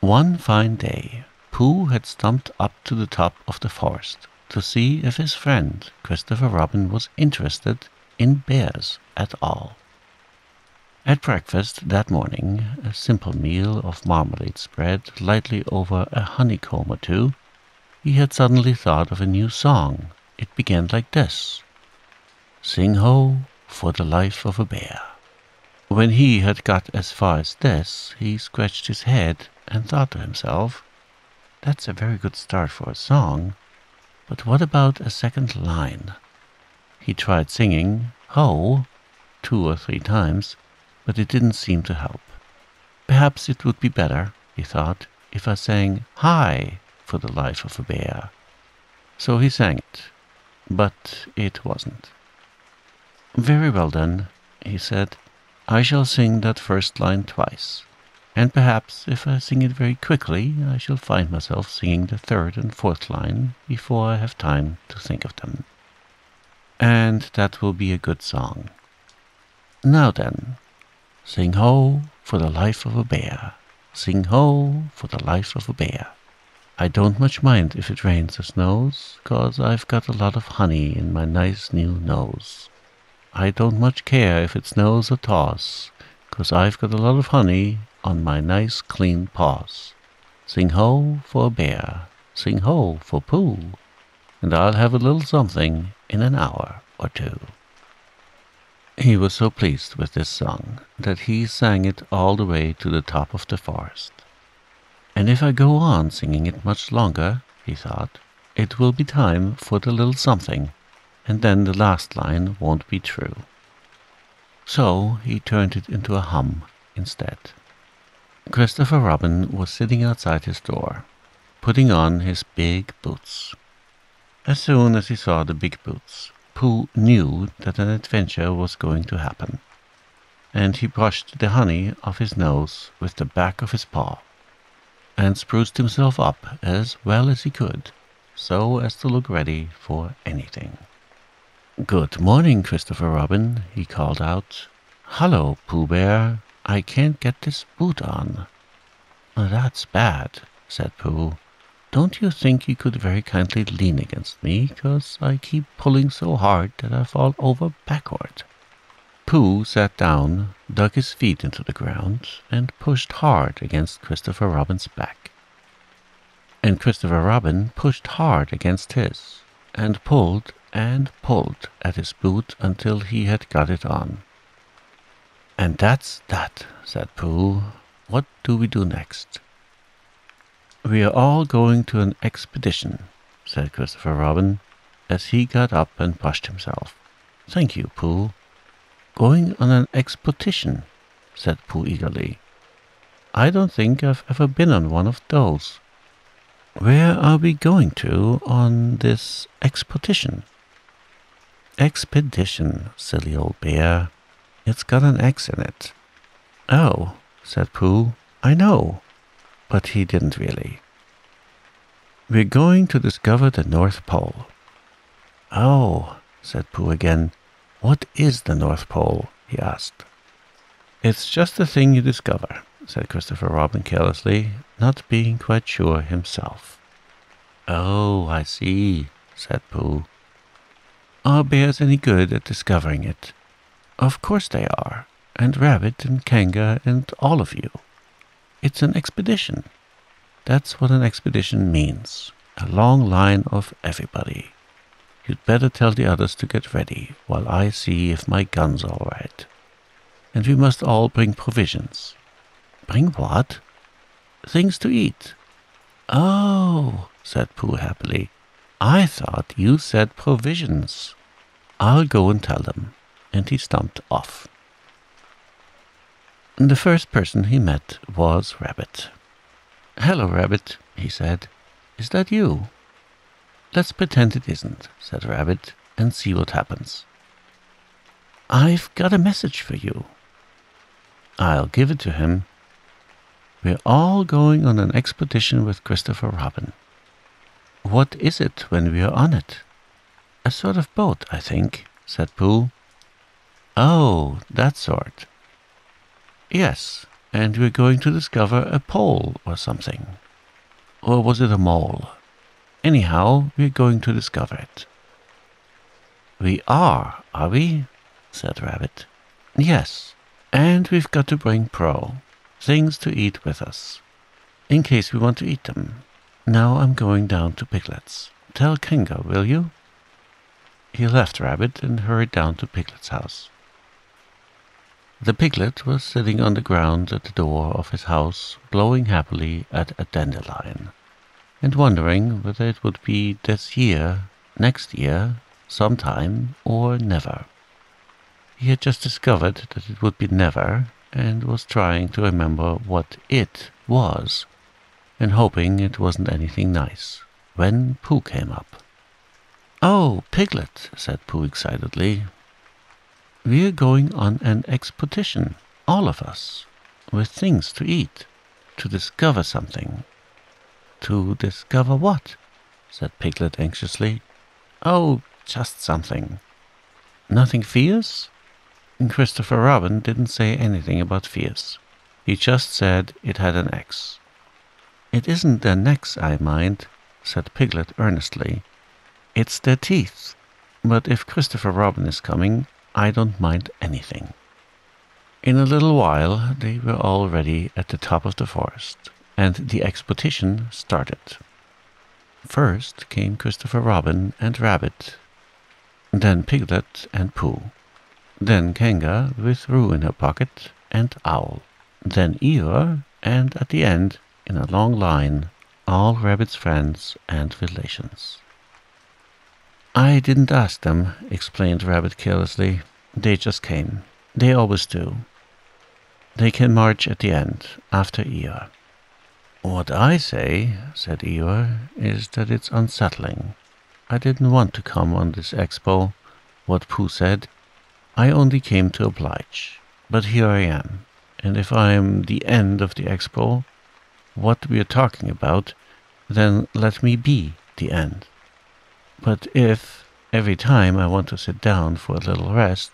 Speaker 1: One fine day, Pooh had stumped up to the top of the forest to see if his friend Christopher Robin was interested in bears at all. At breakfast that morning, a simple meal of marmalade spread lightly over a honeycomb or two, he had suddenly thought of a new song. It began like this Sing ho for the life of a bear. When he had got as far as this, he scratched his head and thought to himself, That's a very good start for a song, but what about a second line? He tried singing ho two or three times, but it didn't seem to help. Perhaps it would be better, he thought, if I sang hi for the life of a bear. So he sang it, but it wasn't. Very well then, he said, I shall sing that first line twice and perhaps if I sing it very quickly, I shall find myself singing the third and fourth line before I have time to think of them. And that will be a good song. Now then, sing ho for the life of a bear, sing ho for the life of a bear. I don't much mind if it rains or snows, 'cause I've got a lot of honey in my nice new nose. I don't much care if it snows or thaws, 'cause I've got a lot of honey on my nice clean paws. Sing ho for bear, sing ho for Pooh, and I'll have a little something in an hour or two. He was so pleased with this song that he sang it all the way to the top of the forest. And if I go on singing it much longer, he thought, it will be time for the little something, and then the last line won't be true. So he turned it into a hum instead. Christopher Robin was sitting outside his door. putting on his big boots. As soon as he saw the big boots, Pooh knew that an adventure was going to happen, and he brushed the honey off his nose with the back of his paw, and spruced himself up as well as he could, so as to look ready for anything. Good morning, Christopher Robin, he called out. Hello, Pooh Bear. I can't get this boot on. Oh, that's bad, said Pooh. Don't you think you could very kindly lean against me, because I keep pulling so hard that I fall over backward? Pooh sat down, dug his feet into the ground, and pushed hard against Christopher Robin's back. And Christopher Robin pushed hard against his, and pulled and pulled at his boot until he had got it on. And that's that, said Pooh. What do we do next? We are all going to an expedition, said Christopher Robin, as he got up and brushed himself. Thank you, Pooh. Going on an expedition, said Pooh eagerly. I don't think I've ever been on one of those. Where are we going to on this expedition? Expedition, silly old bear. It's got an X in it. Oh, said Pooh, I know but he didn't really. We're going to discover the North Pole. Oh, said Pooh again. What is the North Pole? he asked. It's just a thing you discover, said Christopher Robin carelessly, not being quite sure himself. Oh, I see, said Pooh. Are bears any good at discovering it? Of course they are, and Rabbit and Kanga and all of you. It's an expedition. That's what an expedition means. A long line of everybody. You'd better tell the others to get ready while I see if my gun's all right. And we must all bring provisions. Bring what? Things to eat. Oh, said Pooh happily. I thought you said provisions. I'll go and tell them. And he stumped off. The first person he met was Rabbit. Hello, Rabbit, he said. Is that you? Let's pretend it isn't, said Rabbit, and see what happens. I've got a message for you. I'll give it to him. We're all going on an expedition with Christopher Robin. What is it when we are on it? A sort of boat, I think, said Pooh. Oh, that sort, Yes, and we're going to discover a pole or something. Or was it a mole? Anyhow, we're going to discover it. We are, are we? said Rabbit. Yes, and we've got to bring Pro, things to eat with us, in case we want to eat them. Now I'm going down to Piglet's. Tell Kanga, will you? He left Rabbit and hurried down to Piglet's house. The piglet was sitting on the ground at the door of his house, blowing happily at a dandelion, and wondering whether it would be this year, next year, sometime, or never. He had just discovered that it would be never, and was trying to remember what it was, and hoping it wasn't anything nice, when Pooh came up. Oh, Piglet, said Pooh excitedly, we're going on an expedition, all of us, with things to eat, to discover something. To discover what? said Piglet anxiously. Oh, just something. Nothing fierce? Christopher Robin didn't say anything about fierce. He just said it had an X. It isn't their necks I mind, said Piglet earnestly. It's their teeth. But if Christopher Robin is coming, I don't mind anything. In a little while they were already at the top of the forest, and the expedition started. First came Christopher Robin and Rabbit, then Piglet and Pooh, then Kanga with Roo in her pocket and Owl, then Eeyore, and at the end, in a long line, all Rabbit's friends and relations. I didn't ask them, explained Rabbit carelessly. They just came. They always do. They can march at the end, after Eeyore. What I say, said Eeyore, is that it's unsettling. I didn't want to come on this expo. What Pooh said, I only came to oblige. But here I am, and if I am the end of the expo, what we are talking about, then let me be the end. But if, every time I want to sit down for a little rest,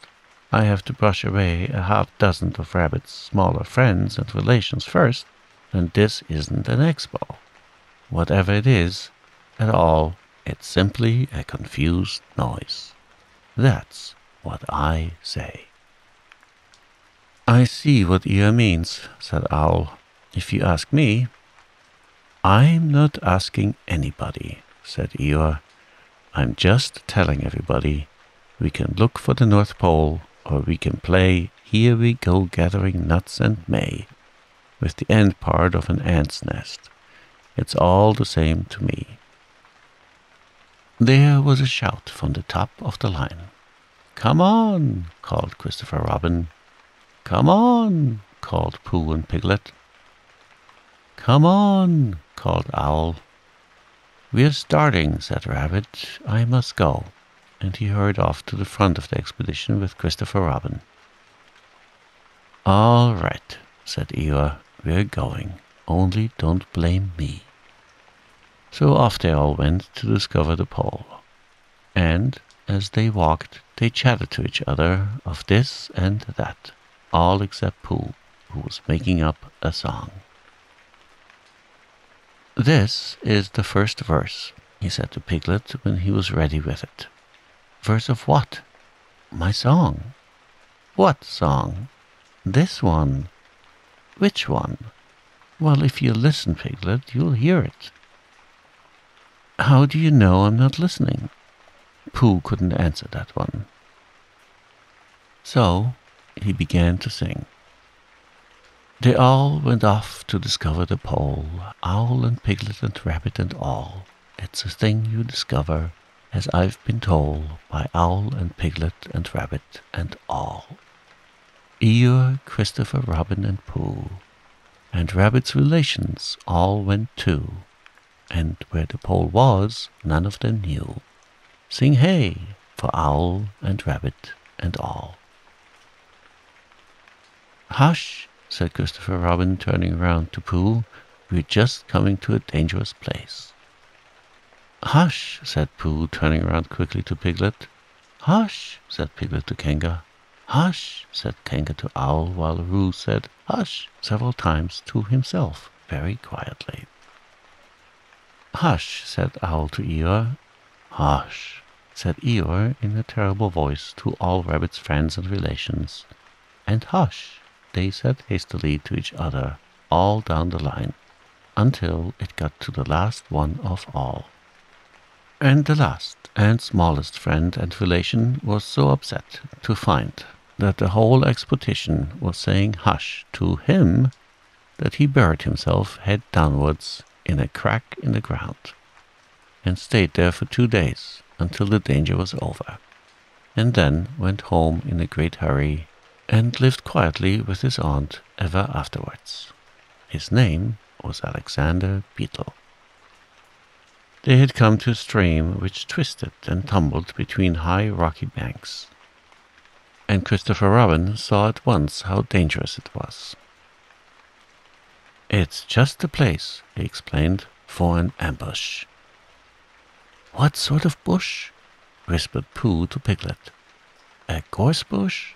Speaker 1: I have to brush away a half dozen of Rabbit's smaller friends and relations first, then this isn't an expo. Whatever it is, at all, it's simply a confused noise. That's what I say. I see what Eeyore means, said Owl. If you ask me, I'm not asking anybody, said Eeyore. I'm just telling everybody we can look for the North Pole or we can play Here We Go Gathering Nuts and May with the end part of an ant's nest. It's all the same to me. There was a shout from the top of the line. Come on, called Christopher Robin. Come on, called Pooh and Piglet. Come on, called Owl. We're starting, said Rabbit. I must go. And he hurried off to the front of the expedition with Christopher Robin. All right, said Eeyore. We're going. Only don't blame me. So off they all went to discover the pole. And as they walked, they chatted to each other of this and that, all except Pooh, who was making up a song. This is the first verse, he said to Piglet when he was ready with it. Verse of what? My song. What song? This one. Which one? Well, if you listen, Piglet, you'll hear it. How do you know I'm not listening? Pooh couldn't answer that one. So he began to sing. They all went off to discover the pole, owl and piglet and rabbit and all. It's a thing you discover, as I've been told, by owl and piglet and rabbit and all. Eeyore, Christopher, Robin, and Pooh, and Rabbit's relations all went too and where the pole was, none of them knew. Sing hey for owl and rabbit and all. Hush, said Christopher Robin, turning round to Pooh. We're just coming to a dangerous place. Hush, said Pooh, turning round quickly to Piglet. Hush, said Piglet to Kanga. Hush, said Kanga to Owl, while Roo said hush several times to himself, very quietly. Hush, said Owl to Eeyore. Hush, said Eeyore in a terrible voice to all Rabbit's friends and relations. And hush, they said hastily to each other, all down the line, until it got to the last one of all. And the last and smallest friend and relation was so upset to find that the whole expedition was saying hush to him that he buried himself head downwards in a crack in the ground, and stayed there for two days until the danger was over, and then went home in a great hurry and lived quietly with his aunt ever afterwards. His name was Alexander Beetle. They had come to a stream which twisted and tumbled between high rocky banks, and Christopher Robin saw at once how dangerous it was. It's just the place, he explained, for an ambush. What sort of bush? whispered Pooh to Piglet. A gorse bush?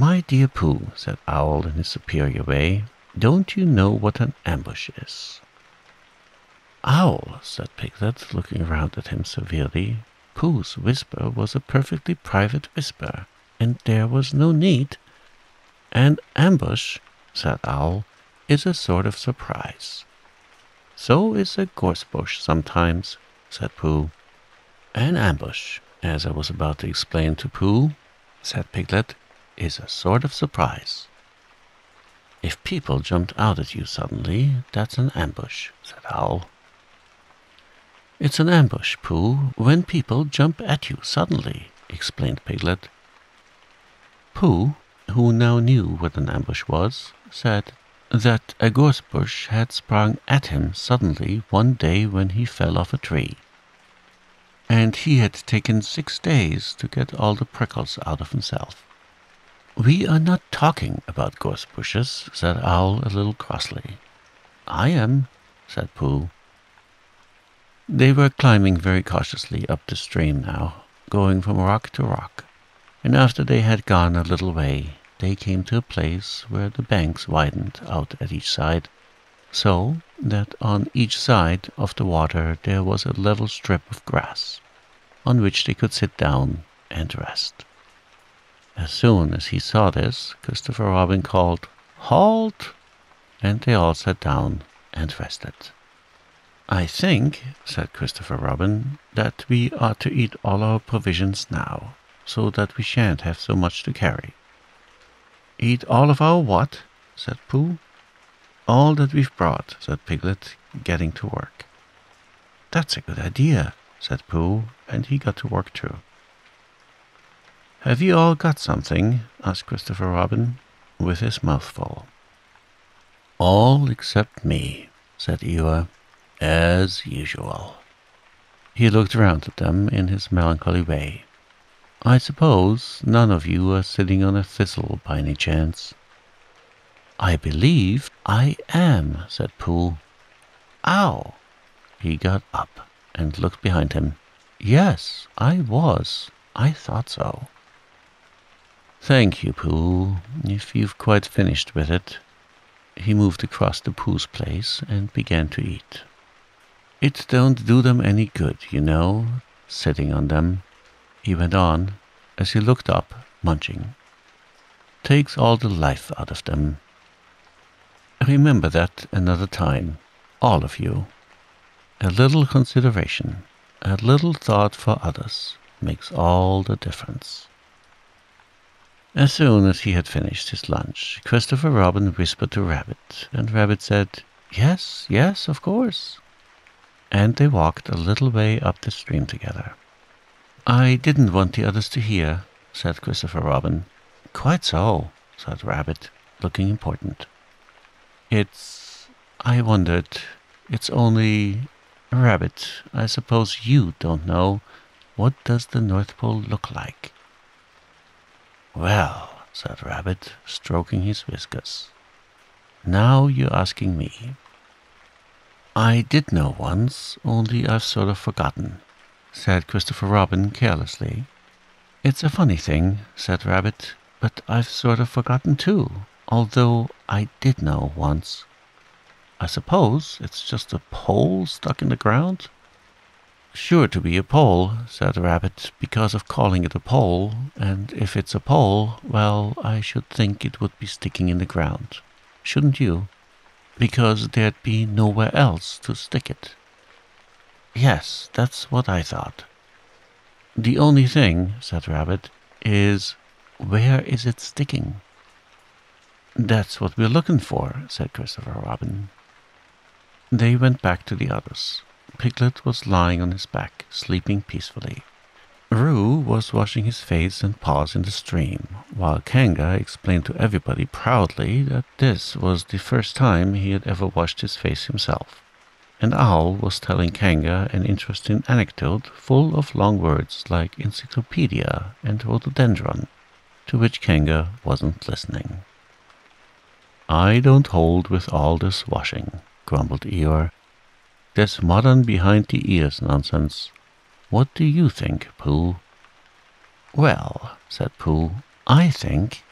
Speaker 1: My dear Pooh, said Owl in his superior way, don't you know what an ambush is? Owl, said Piglet, looking round at him severely. Pooh's whisper was a perfectly private whisper, and there was no need. An ambush, said Owl, is a sort of surprise. So is a gorse bush sometimes, said Pooh. An ambush, as I was about to explain to Pooh, said Piglet, is a sort of surprise. If people jumped out at you suddenly, that's an ambush, said Owl. It's an ambush, Pooh, when people jump at you suddenly, explained Piglet. Pooh, who now knew what an ambush was, said, that a gorse bush had sprung at him suddenly one day when he fell off a tree. And he had taken six days to get all the prickles out of himself. We are not talking about gorse bushes, said Owl a little crossly. I am, said Pooh. They were climbing very cautiously up the stream now, going from rock to rock, and after they had gone a little way, they came to a place where the banks widened out at each side, so that on each side of the water there was a level strip of grass, on which they could sit down and rest. As soon as he saw this, Christopher Robin called, Halt! and they all sat down and rested. I think, said Christopher Robin, that we ought to eat all our provisions now, so that we shan't have so much to carry. Eat all of our what? said Pooh. All that we've brought, said Piglet, getting to work. That's a good idea, said Pooh, and he got to work too. Have you all got something? asked Christopher Robin, with his mouth full. All except me, said Eeyore as usual. He looked round at them in his melancholy way. I suppose none of you are sitting on a thistle by any chance. I believe I am, said Pooh. Ow! He got up and looked behind him. Yes, I was. I thought so. Thank you, Pooh, if you've quite finished with it. He moved across to Pooh's place and began to eat. It don't do them any good, you know, sitting on them, he went on, as he looked up, munching. Takes all the life out of them. Remember that another time, all of you. A little consideration, a little thought for others, makes all the difference. As soon as he had finished his lunch, Christopher Robin whispered to Rabbit, and Rabbit said, Yes, yes, of course and they walked a little way up the stream together. I didn't want the others to hear, said Christopher Robin. Quite so, said Rabbit, looking important. It's. I wondered. It's only. Rabbit, I suppose you don't know. What does the North Pole look like? Well, said Rabbit, stroking his whiskers. Now you're asking me. I did know once, only I've sort of forgotten, said Christopher Robin carelessly. It's a funny thing, said Rabbit, but I've sort of forgotten too, although I did know once. I suppose it's just a pole stuck in the ground? Sure to be a pole, said the Rabbit, because of calling it a pole, and if it's a pole, well, I should think it would be sticking in the ground. Shouldn't you? because there'd be nowhere else to stick it. Yes, that's what I thought. The only thing, said Rabbit, is where is it sticking? That's what we're looking for, said Christopher Robin. They went back to the others. Piglet was lying on his back, sleeping peacefully. Roo was washing his face and paws in the stream, while Kanga explained to everybody proudly that this was the first time he had ever washed his face himself. And Owl was telling Kanga an interesting anecdote full of long words like encyclopedia and rhododendron, to which Kanga wasn't listening. I don't hold with all this washing, grumbled Eeyore. This modern behind the ears nonsense. What do you think, Pooh? Well, said Pooh, I think.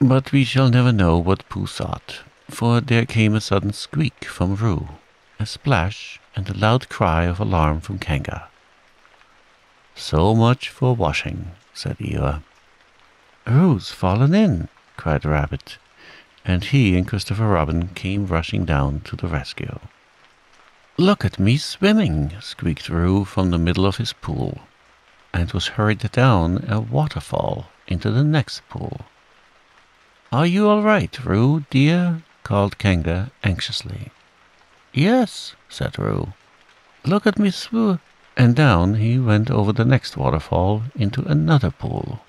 Speaker 1: But we shall never know what Pooh thought, for there came a sudden squeak from Roo, a splash, and a loud cry of alarm from Kanga. So much for washing, said Eeyore. Roo's fallen in, cried the Rabbit, and he and Christopher Robin came rushing down to the rescue. Look at me swimming, squeaked Roo from the middle of his pool, and was hurried down a waterfall into the next pool. Are you all right, Roo, dear? called Kanga anxiously. Yes, said Roo. Look at me sw... And down he went over the next waterfall into another pool.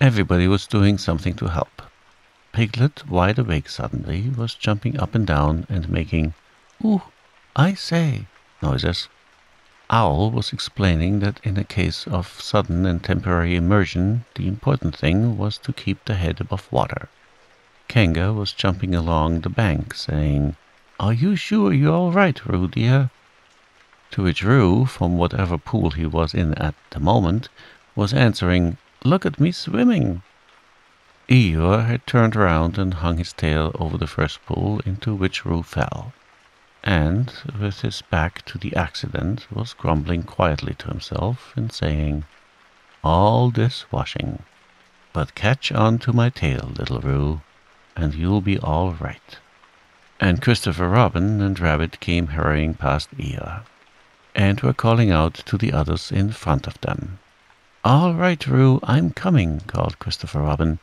Speaker 1: Everybody was doing something to help. Piglet, wide awake suddenly, was jumping up and down and making "Ooh, I say" noises. Owl was explaining that in a case of sudden and temporary immersion, the important thing was to keep the head above water. Kanga was jumping along the bank, saying, Are you sure you're all right, Roo dear? To which Roo, from whatever pool he was in at the moment, was answering, Look at me swimming. Eeyore had turned round and hung his tail over the first pool into which Roo fell, and, with his back to the accident, was grumbling quietly to himself and saying, All this washing. But catch on to my tail, little Roo, and you'll be all right. And Christopher Robin and Rabbit came hurrying past Eeyore, and were calling out to the others in front of them. All right, Roo, I'm coming, called Christopher Robin.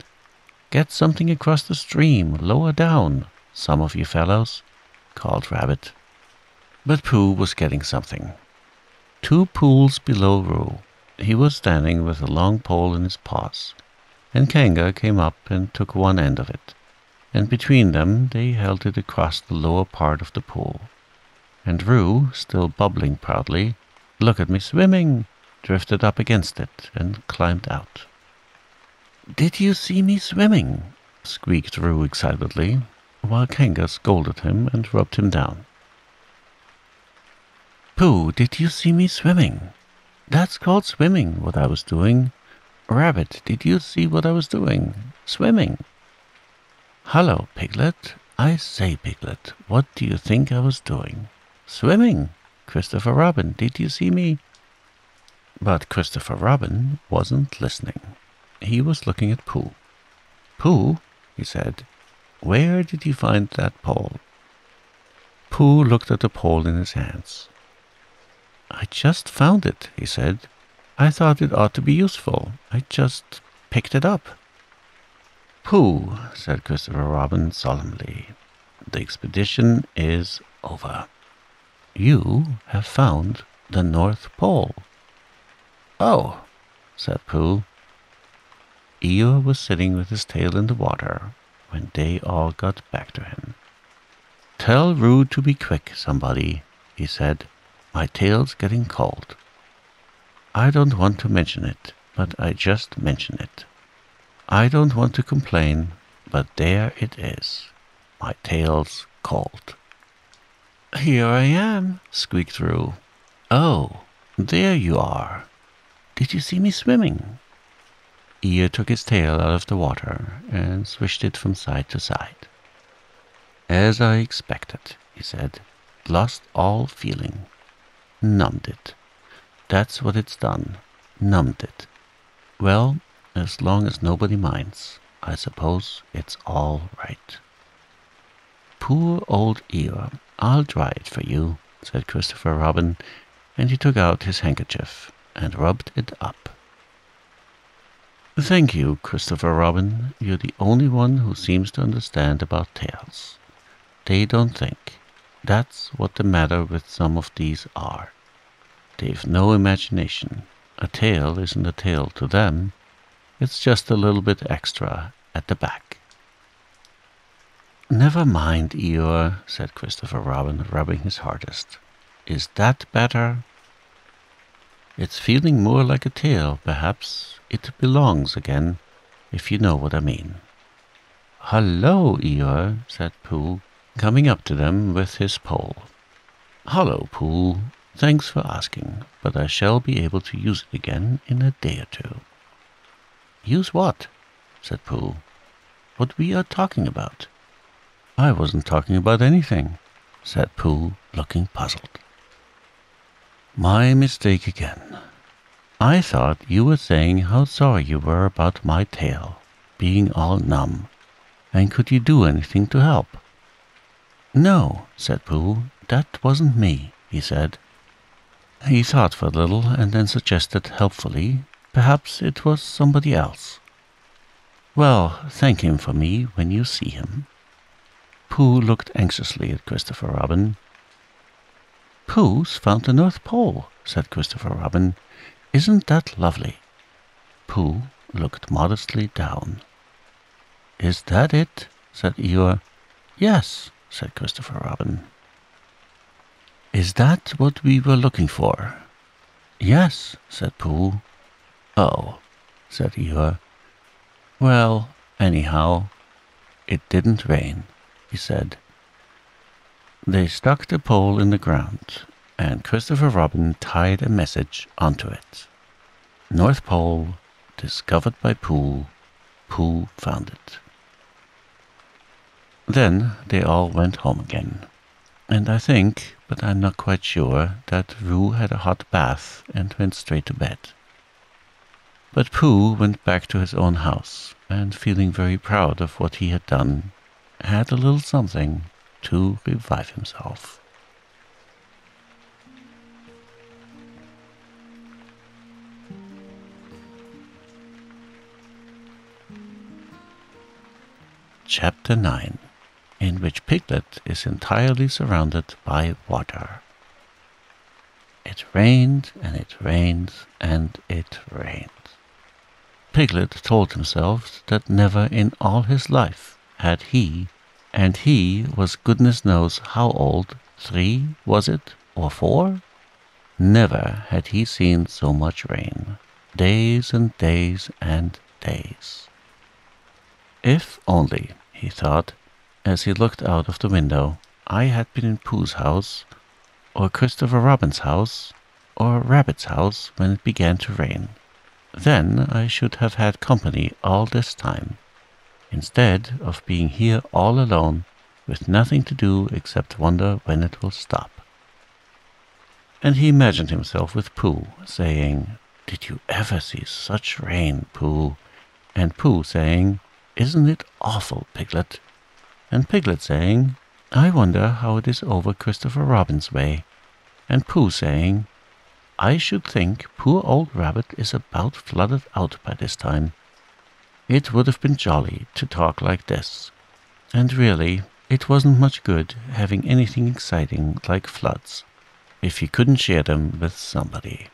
Speaker 1: Get something across the stream, lower down, some of you fellows, called Rabbit. But Pooh was getting something. Two pools below Roo, he was standing with a long pole in his paws, and Kanga came up and took one end of it, and between them they held it across the lower part of the pool. And Roo, still bubbling proudly, look at me swimming, drifted up against it and climbed out. Did you see me swimming? squeaked Roo excitedly, while Kanga scolded him and rubbed him down. Pooh, did you see me swimming? That's called swimming, what I was doing. Rabbit, did you see what I was doing? Swimming. Hello, Piglet. I say, Piglet, what do you think I was doing? Swimming. Christopher Robin, did you see me? But Christopher Robin wasn't listening he was looking at Pooh. Pooh, he said, where did you find that pole? Pooh looked at the pole in his hands. I just found it, he said. I thought it ought to be useful. I just picked it up. Pooh, said Christopher Robin solemnly, the expedition is over. You have found the North Pole. Oh, said Pooh. Eeyore was sitting with his tail in the water when they all got back to him. Tell Roo to be quick, somebody, he said. My tail's getting cold. I don't want to mention it, but I just mention it. I don't want to complain, but there it is. My tail's cold. Here I am, squeaked Roo. Oh, there you are. Did you see me swimming? Eeyore took his tail out of the water and swished it from side to side. As I expected, he said. Lost all feeling. Numbed it. That's what it's done. Numbed it. Well, as long as nobody minds, I suppose it's all right. Poor old Eeyore. I'll dry it for you, said Christopher Robin, and he took out his handkerchief and rubbed it up. Thank you, Christopher Robin. You're the only one who seems to understand about tales. They don't think. That's what the matter with some of these are. They've no imagination. A tale isn't a tale to them. It's just a little bit extra at the back. Never mind, Eeyore, said Christopher Robin, rubbing his hardest. Is that better? It's feeling more like a tale, perhaps, it belongs again, if you know what I mean. Hello, Eeyore, said Pooh, coming up to them with his pole. Hello, Pooh. Thanks for asking, but I shall be able to use it again in a day or two. Use what? said Pooh. What we are talking about. I wasn't talking about anything, said Pooh, looking puzzled. My mistake again. I thought you were saying how sorry you were about my tail being all numb, and could you do anything to help? No, said Pooh, that wasn't me, he said. He thought for a little and then suggested helpfully, perhaps it was somebody else. Well, thank him for me when you see him. Pooh looked anxiously at Christopher Robin. Pooh's found the North Pole, said Christopher Robin. Isn't that lovely? Pooh looked modestly down. Is that it? said Eeyore. Yes, said Christopher Robin. Is that what we were looking for? Yes, said Pooh. Oh, said Eeyore. Well, anyhow, it didn't rain, he said. They stuck the pole in the ground, and Christopher Robin tied a message onto it. North Pole, discovered by Pooh. Pooh found it. Then they all went home again, and I think, but I'm not quite sure, that Roo had a hot bath and went straight to bed. But Pooh went back to his own house, and feeling very proud of what he had done, had a little something to revive himself. Chapter 9 In which Piglet is entirely surrounded by water. It rained and it rained and it rained. Piglet told himself that never in all his life had he and he was goodness knows how old, three, was it, or four? Never had he seen so much rain. Days and days and days. If only, he thought, as he looked out of the window, I had been in Pooh's house, or Christopher Robin's house, or Rabbit's house when it began to rain. Then I should have had company all this time instead of being here all alone with nothing to do except wonder when it will stop. And he imagined himself with Pooh, saying, Did you ever see such rain, Pooh? And Pooh saying, Isn't it awful, Piglet? And Piglet saying, I wonder how it is over Christopher Robin's way. And Pooh saying, I should think poor old Rabbit is about flooded out by this time. It would have been jolly to talk like this. And really, it wasn't much good having anything exciting like floods, if you couldn't share them with somebody.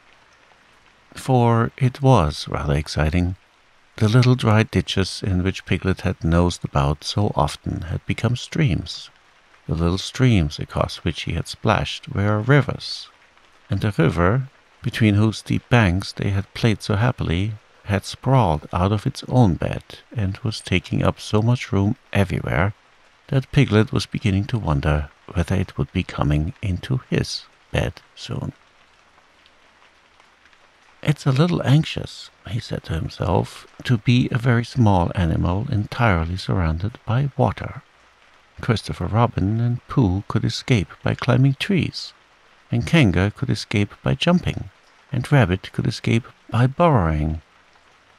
Speaker 1: For it was rather exciting. The little dry ditches in which Piglet had nosed about so often had become streams. The little streams across which he had splashed were rivers, and the river, between whose steep banks they had played so happily, had sprawled out of its own bed and was taking up so much room everywhere that Piglet was beginning to wonder whether it would be coming into his bed soon. It's a little anxious, he said to himself, to be a very small animal entirely surrounded by water. Christopher Robin and Pooh could escape by climbing trees, and Kanga could escape by jumping, and Rabbit could escape by burrowing,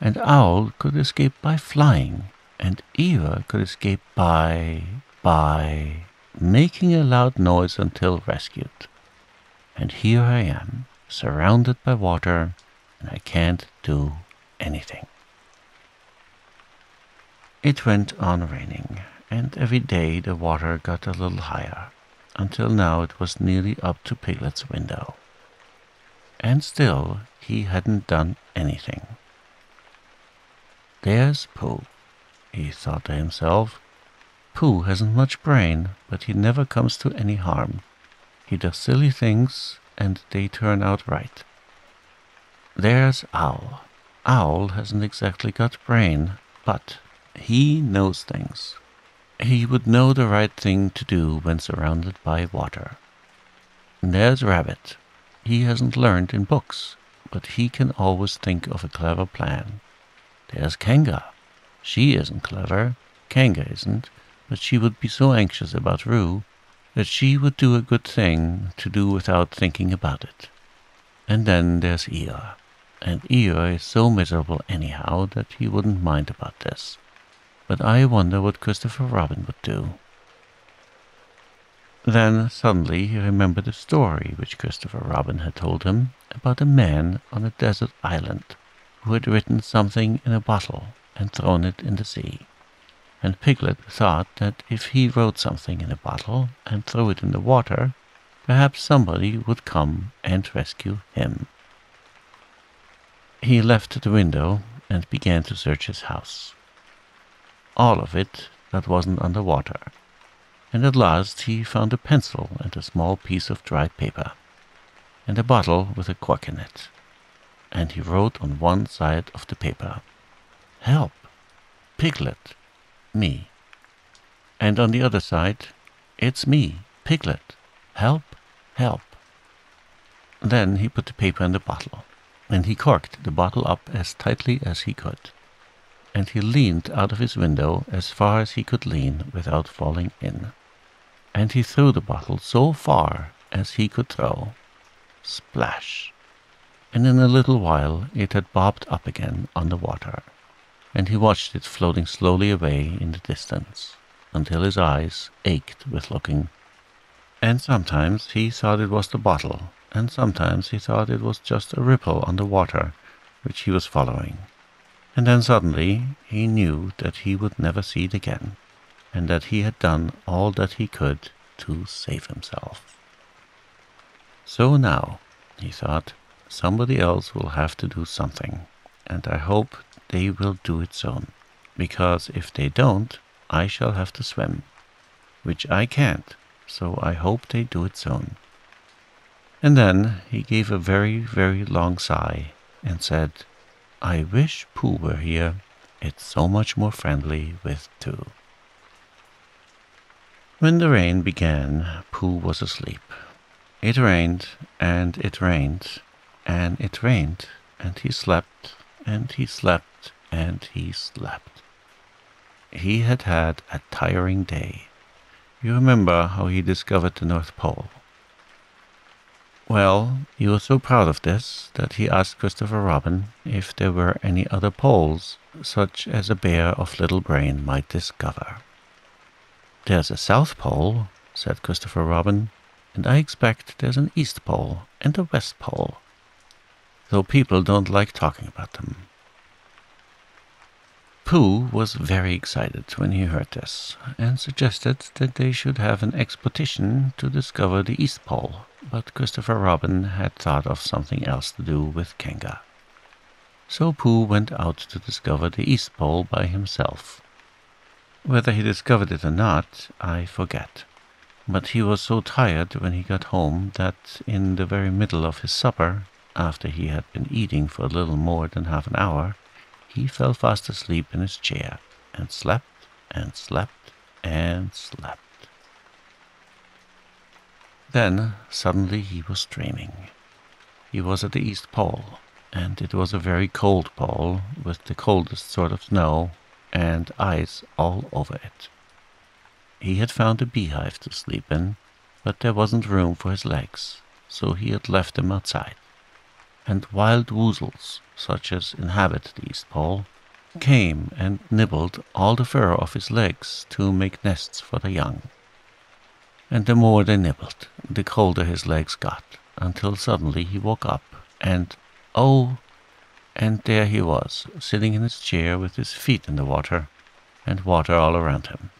Speaker 1: and Owl could escape by flying, and Eeyore could escape by, by making a loud noise until rescued. And here I am, surrounded by water, and I can't do anything. It went on raining, and every day the water got a little higher, until now it was nearly up to Piglet's window. And still he hadn't done anything. There's Pooh, he thought to himself. Pooh hasn't much brain, but he never comes to any harm. He does silly things, and they turn out right. There's Owl. Owl hasn't exactly got brain, but he knows things. He would know the right thing to do when surrounded by water. And there's Rabbit. He hasn't learned in books, but he can always think of a clever plan. There's Kanga. She isn't clever, Kanga isn't, but she would be so anxious about Roo that she would do a good thing to do without thinking about it. And then there's Eeyore. And Eeyore is so miserable anyhow that he wouldn't mind about this. But I wonder what Christopher Robin would do. Then suddenly he remembered a story which Christopher Robin had told him about a man on a desert island who had written something in a bottle and thrown it in the sea. And Piglet thought that if he wrote something in a bottle and threw it in the water, perhaps somebody would come and rescue him. He left the window and began to search his house. all of it that wasn't under water. And at last he found a pencil and a small piece of dry paper, and a bottle with a cork in it. And he wrote on one side of the paper, Help, Piglet, me. And on the other side, It's me, Piglet, help, help. Then he put the paper in the bottle, and he corked the bottle up as tightly as he could. And he leaned out of his window as far as he could lean without falling in. And he threw the bottle so far as he could throw. Splash! And in a little while it had bobbed up again on the water, and he watched it floating slowly away in the distance until his eyes ached with looking. And sometimes he thought it was the bottle and sometimes he thought it was just a ripple on the water which he was following. And then suddenly he knew that he would never see it again, and that he had done all that he could to save himself. So now, he thought, somebody else will have to do something, and I hope they will do it soon, because if they don't, I shall have to swim, which I can't, so I hope they do it soon. And then he gave a very, very long sigh and said, I wish Pooh were here. It's so much more friendly with two. When the rain began, Pooh was asleep. It rained, and it rained, and it rained, and he slept, and he slept, and he slept. He had had a tiring day. You remember how he discovered the North Pole. Well, he was so proud of this that he asked Christopher Robin if there were any other poles such as a bear of little brain might discover. There's a South Pole, said Christopher Robin, and I expect there's an East Pole and a West Pole, though people don't like talking about them. Pooh was very excited when he heard this, and suggested that they should have an expedition to discover the East Pole but Christopher Robin had thought of something else to do with Kanga. So Pooh went out to discover the East Pole by himself. Whether he discovered it or not, I forget. But he was so tired when he got home that in the very middle of his supper, after he had been eating for a little more than half an hour, he fell fast asleep in his chair and slept and slept and slept. Then suddenly he was dreaming. He was at the East Pole, and it was a very cold pole with the coldest sort of snow and ice all over it. He had found a beehive to sleep in, but there wasn't room for his legs, so he had left them outside. And wild woozles, such as inhabit the East Pole, came and nibbled all the fur off his legs to make nests for the young and the more they nibbled, the colder his legs got, until suddenly he woke up, and oh, and there he was, sitting in his chair with his feet in the water, and water all around him.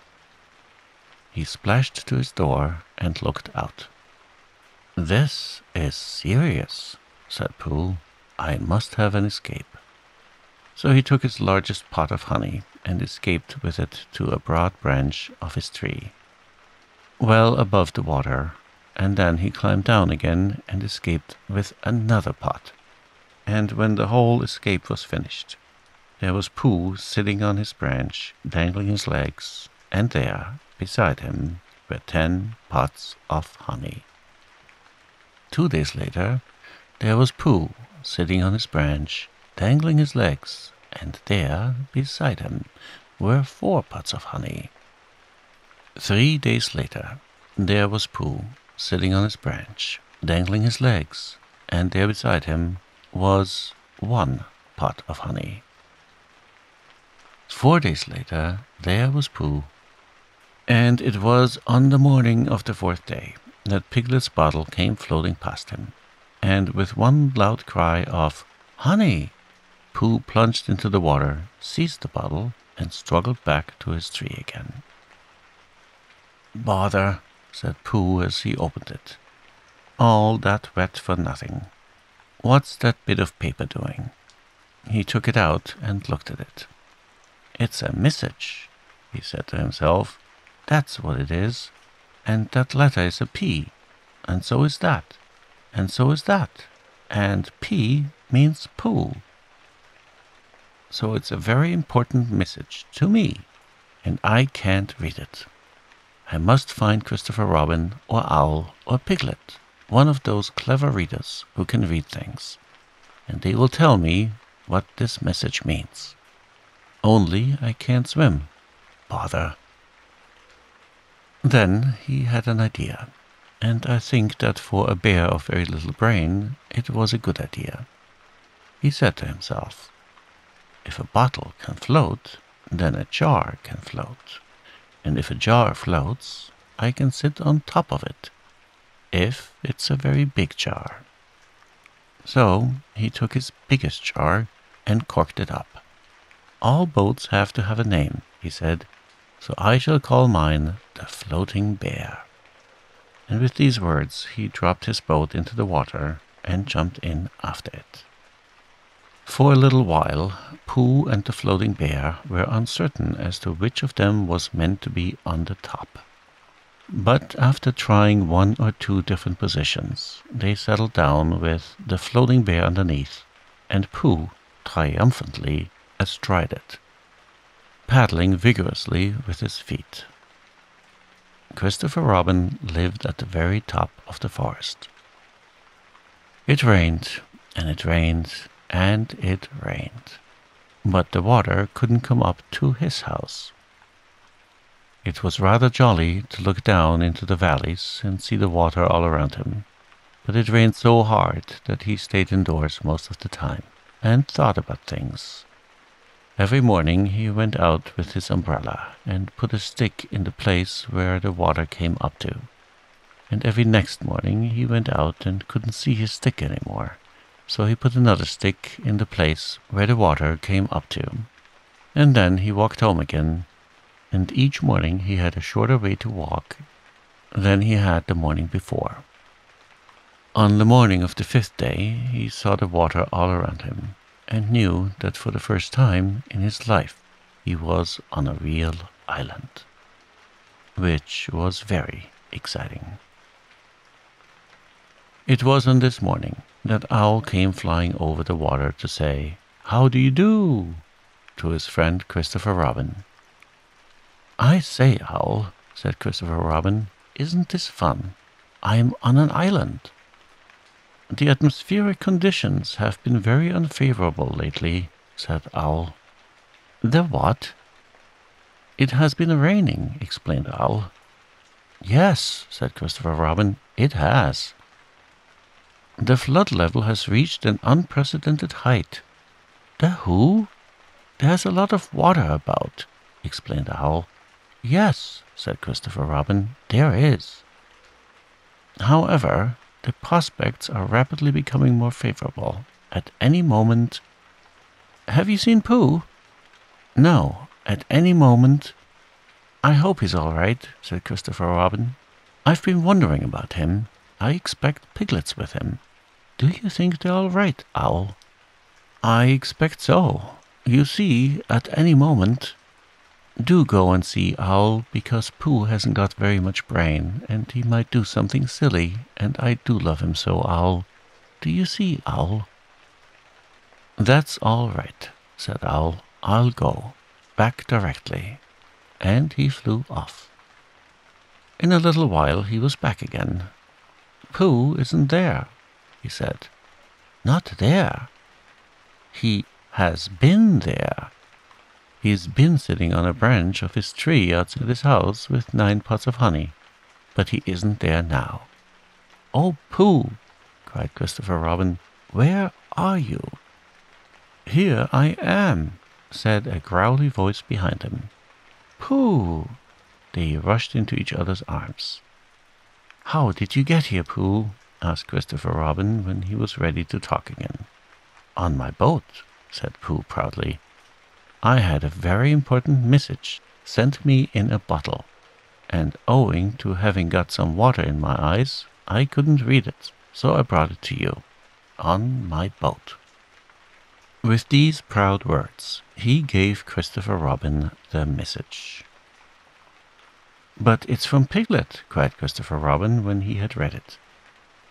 Speaker 1: He splashed to his door and looked out. This is serious, said Pooh. I must have an escape. So he took his largest pot of honey and escaped with it to a broad branch of his tree well above the water, and then he climbed down again and escaped with another pot. And when the whole escape was finished, there was Pooh sitting on his branch, dangling his legs, and there, beside him, were ten pots of honey. Two days later, there was Pooh sitting on his branch, dangling his legs, and there, beside him, were four pots of honey. Three days later, there was Pooh, sitting on his branch, dangling his legs, and there beside him was one pot of honey. Four days later, there was Pooh, and it was on the morning of the fourth day that Piglet's bottle came floating past him, and with one loud cry of Honey! Pooh plunged into the water, seized the bottle, and struggled back to his tree again. Bother, said Pooh as he opened it. All that wet for nothing. What's that bit of paper doing? He took it out and looked at it. It's a message. he said to himself. That's what it is. And that letter is a P. And so is that. And so is that. And P means Pooh. So it's a very important message to me, and I can't read it. I must find Christopher Robin or Owl or Piglet, one of those clever readers who can read things, and they will tell me what this message means. Only I can't swim. Bother. Then he had an idea, and I think that for a bear of very little brain it was a good idea. He said to himself, if a bottle can float, then a jar can float. And if a jar floats, I can sit on top of it, if it's a very big jar. So he took his biggest jar and corked it up. All boats have to have a name, he said, so I shall call mine the Floating Bear. And with these words he dropped his boat into the water and jumped in after it. For a little while, Pooh and the floating bear were uncertain as to which of them was meant to be on the top. But after trying one or two different positions, they settled down with the floating bear underneath and Pooh triumphantly astride it, paddling vigorously with his feet. Christopher Robin lived at the very top of the forest. It rained, and it rained, and it rained. But the water couldn't come up to his house. It was rather jolly to look down into the valleys and see the water all around him, but it rained so hard that he stayed indoors most of the time and thought about things. Every morning he went out with his umbrella and put a stick in the place where the water came up to. And every next morning he went out and couldn't see his stick any more so he put another stick in the place where the water came up to. And then he walked home again, and each morning he had a shorter way to walk than he had the morning before. On the morning of the fifth day he saw the water all around him, and knew that for the first time in his life he was on a real island, which was very exciting. It was on this morning that Owl came flying over the water to say, How do you do? to his friend Christopher Robin. I say, Owl, said Christopher Robin, isn't this fun? I'm on an island. The atmospheric conditions have been very unfavorable lately, said Owl. The what? It has been raining, explained Owl. Yes, said Christopher Robin, it has. The flood level has reached an unprecedented height. The who? There's a lot of water about, explained owl. Yes, said Christopher Robin, there is. However, the prospects are rapidly becoming more favorable. At any moment. Have you seen Pooh? No, at any moment. I hope he's all right, said Christopher Robin. I've been wondering about him. I expect Piglet's with him. Do you think they're all right, Owl? I expect so. You see, at any moment. Do go and see Owl, because Pooh hasn't got very much brain, and he might do something silly, and I do love him so, Owl. Do you see, Owl? That's all right, said Owl. I'll go. Back directly. And he flew off. In a little while he was back again. Pooh isn't there, he said. Not there. He has been there. He's been sitting on a branch of his tree outside his house with nine pots of honey, but he isn't there now. Oh, Pooh! cried Christopher Robin. Where are you? Here I am, said a growly voice behind him. Pooh! They rushed into each other's arms. How did you get here, Pooh? asked Christopher Robin when he was ready to talk again. On my boat, said Pooh proudly. I had a very important message sent me in a bottle, and owing to having got some water in my eyes, I couldn't read it, so I brought it to you, on my boat. With these proud words, he gave Christopher Robin the message. But it's from Piglet, cried Christopher Robin when he had read it.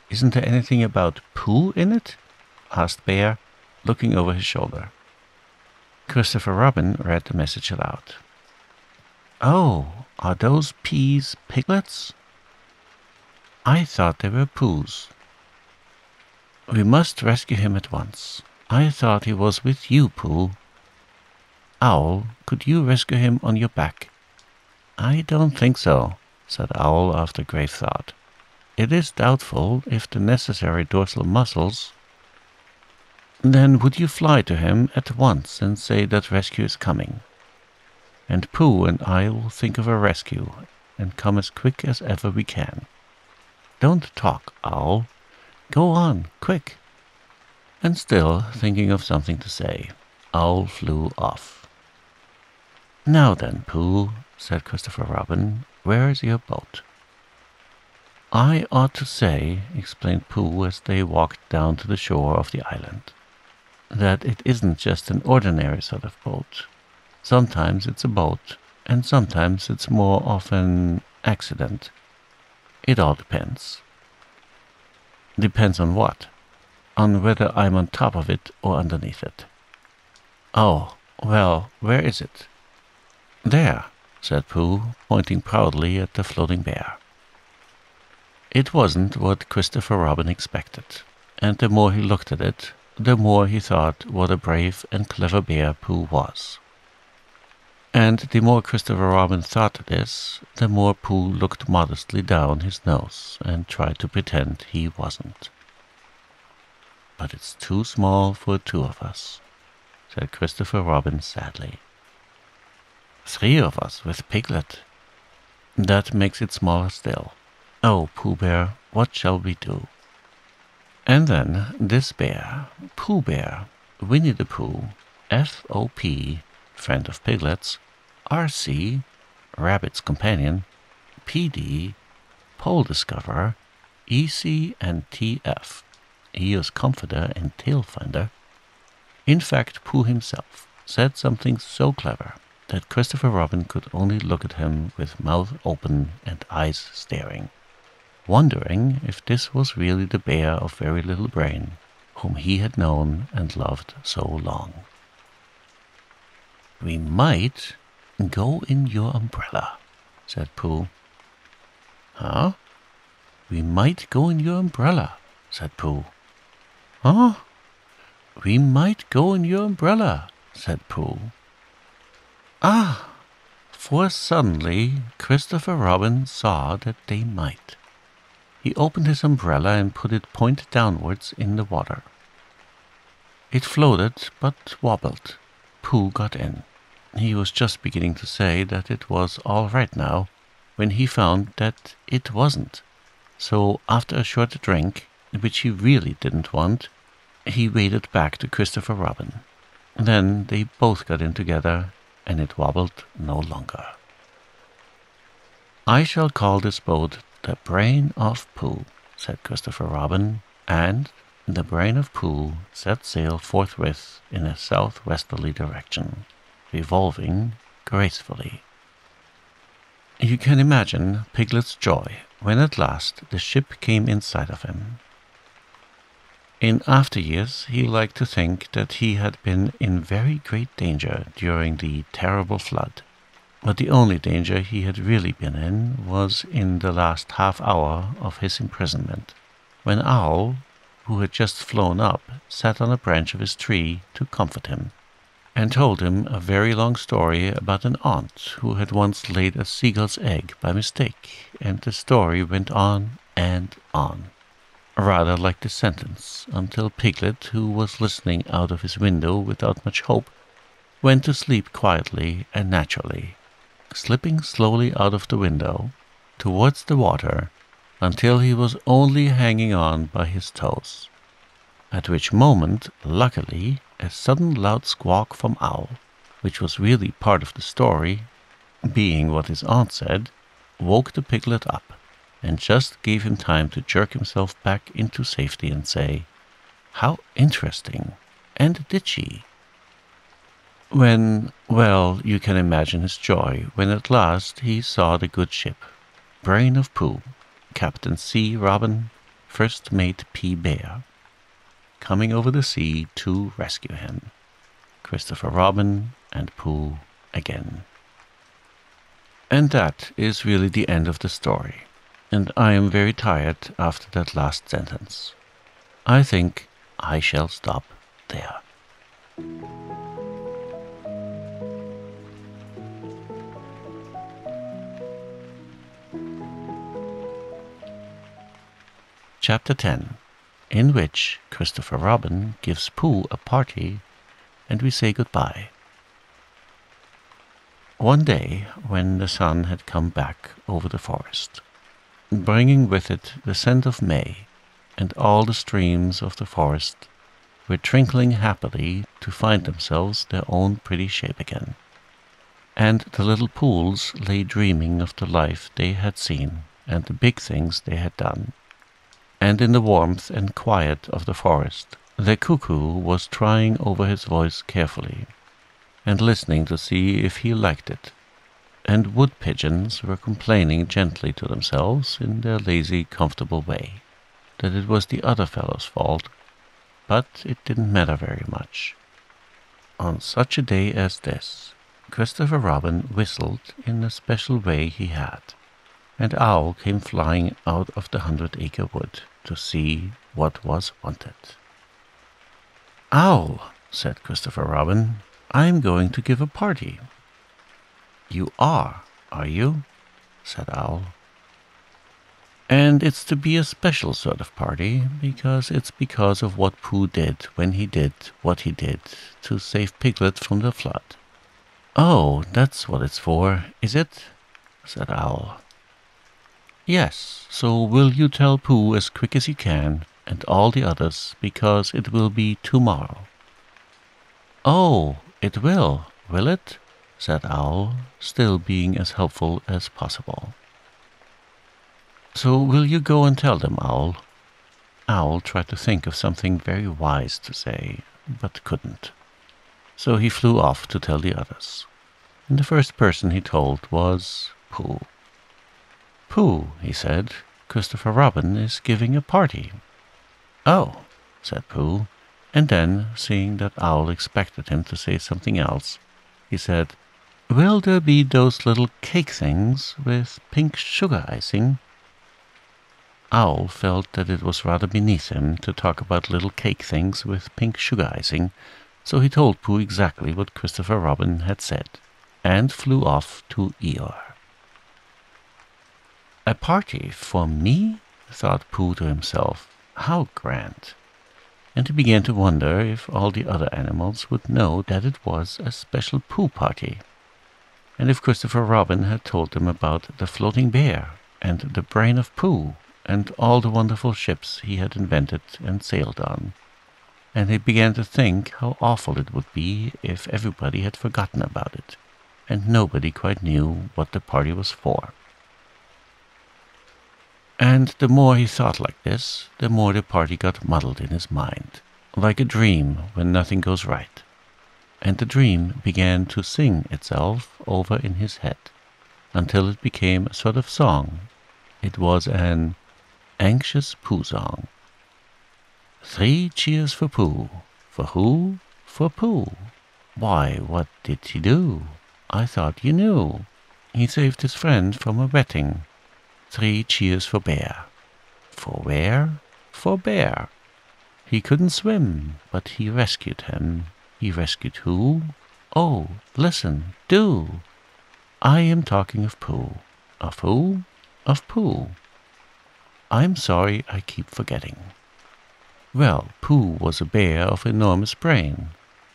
Speaker 1: Isn't there anything about Pooh in it? asked Bear, looking over his shoulder. Christopher Robin read the message aloud. Oh, are those P's Piglet's? I thought they were Pooh's. We must rescue him at once. I thought he was with you, Pooh. Owl, could you rescue him on your back? I don't think so, said Owl after grave thought. It is doubtful if the necessary dorsal muscles. Then would you fly to him at once and say that rescue is coming? And Pooh and I will think of a rescue and come as quick as ever we can. Don't talk, Owl. Go on, quick. And still thinking of something to say, Owl flew off. Now then, Pooh, said Christopher Robin, where is your boat? I ought to say, explained Pooh as they walked down to the shore of the island, that it isn't just an ordinary sort of boat. Sometimes it's a boat, and sometimes it's more of an accident. It all depends. Depends on what? On whether I'm on top of it or underneath it. Oh, well, where is it? There, said Pooh, pointing proudly at the floating bear. It wasn't what Christopher Robin expected, and the more he looked at it, the more he thought what a brave and clever bear Pooh was. And the more Christopher Robin thought this, the more Pooh looked modestly down his nose and tried to pretend he wasn't. But it's too small for two of us, said Christopher Robin sadly. Three of us with Piglet. That makes it smaller still. Oh, Pooh Bear, what shall we do? And then this bear, Pooh Bear, Winnie the Pooh, F.O.P., friend of Piglet's, R.C., rabbit's companion, P.D., pole discoverer, E.C., and T.F., Eeyore's comforter and tail finder. In fact, Pooh himself said something so clever that Christopher Robin could only look at him with mouth open and eyes staring, wondering if this was really the bear of very little brain whom he had known and loved so long. We might go in your umbrella, said Pooh. Huh? We might go in your umbrella, said Pooh. Huh? We might go in your umbrella, said Pooh. Ah! For suddenly Christopher Robin saw that they might. He opened his umbrella and put it point downwards in the water. It floated but wobbled. Pooh got in. He was just beginning to say that it was all right now when he found that it wasn't. So after a short drink, which he really didn't want, he waded back to Christopher Robin. Then they both got in together, and it wobbled no longer. I shall call this boat the Brain of Pooh, said Christopher Robin, and the Brain of Pooh set sail forthwith in a southwesterly direction, revolving gracefully. You can imagine Piglet's joy when at last the ship came in sight of him. In after years, he liked to think that he had been in very great danger during the terrible flood. But the only danger he had really been in was in the last half hour of his imprisonment, when Owl, who had just flown up, sat on a branch of his tree to comfort him, and told him a very long story about an aunt who had once laid a seagull's egg by mistake, and the story went on and on, rather like the sentence, until Piglet, who was listening out of his window without much hope, went to sleep quietly and naturally, slipping slowly out of the window towards the water until he was only hanging on by his toes. At which moment, luckily, a sudden loud squawk from Owl, which was really part of the story, being what his aunt said, woke the piglet up, and just gave him time to jerk himself back into safety and say, How interesting! And did she? When, well, you can imagine his joy when at last he saw the good ship, Brain of Pooh, Captain C. Robin, First Mate P. Bear, coming over the sea to rescue him. Christopher Robin and Pooh again. And that is really the end of the story, and I am very tired after that last sentence. I think I shall stop there. Chapter 10 In which Christopher Robin gives Pooh a party and we say goodbye. One day, when the sun had come back over the forest, bringing with it the scent of May, and all the streams of the forest were twinkling happily to find themselves their own pretty shape again, and the little pools lay dreaming of the life they had seen and the big things they had done and in the warmth and quiet of the forest, the cuckoo was trying over his voice carefully, and listening to see if he liked it, and wood pigeons were complaining gently to themselves in their lazy, comfortable way that it was the other fellow's fault, but it didn't matter very much. On such a day as this, Christopher Robin whistled in a special way he had and Owl came flying out of the hundred acre wood to see what was wanted. Owl, said Christopher Robin, I'm going to give a party. You are, are you? said Owl. And it's to be a special sort of party, because it's because of what Pooh did when he did what he did to save Piglet from the flood. Oh, that's what it's for, is it? said Owl. Yes, so will you tell Pooh as quick as you can, and all the others, because it will be tomorrow. Oh, it will, will it? said Owl, still being as helpful as possible. So will you go and tell them, Owl? Owl tried to think of something very wise to say, but couldn't. So he flew off to tell the others. And the first person he told was Pooh. Pooh, he said, Christopher Robin is giving a party. Oh, said Pooh, and then, seeing that Owl expected him to say something else, he said, Will there be those little cake things with pink sugar icing? Owl felt that it was rather beneath him to talk about little cake things with pink sugar icing, so he told Pooh exactly what Christopher Robin had said, and flew off to Eeyore. A party for me? thought Pooh to himself. How grand! And he began to wonder if all the other animals would know that it was a special Pooh party, and if Christopher Robin had told them about the floating bear and the brain of Pooh and all the wonderful ships he had invented and sailed on. And he began to think how awful it would be if everybody had forgotten about it, and nobody quite knew what the party was for. And the more he thought like this, the more the party got muddled in his mind, like a dream when nothing goes right. And the dream began to sing itself over in his head, until it became a sort of song. It was an anxious Pooh song. Three cheers for Pooh. For who? For Pooh. Why, what did he do? I thought you knew. He saved his friend from a wetting Three cheers for Bear. For where? For Bear. He couldn't swim, but he rescued him. He rescued who? Oh, listen, do. I am talking of Pooh. Of who? Of Pooh. I'm sorry I keep forgetting. Well, Pooh was a bear of enormous brain.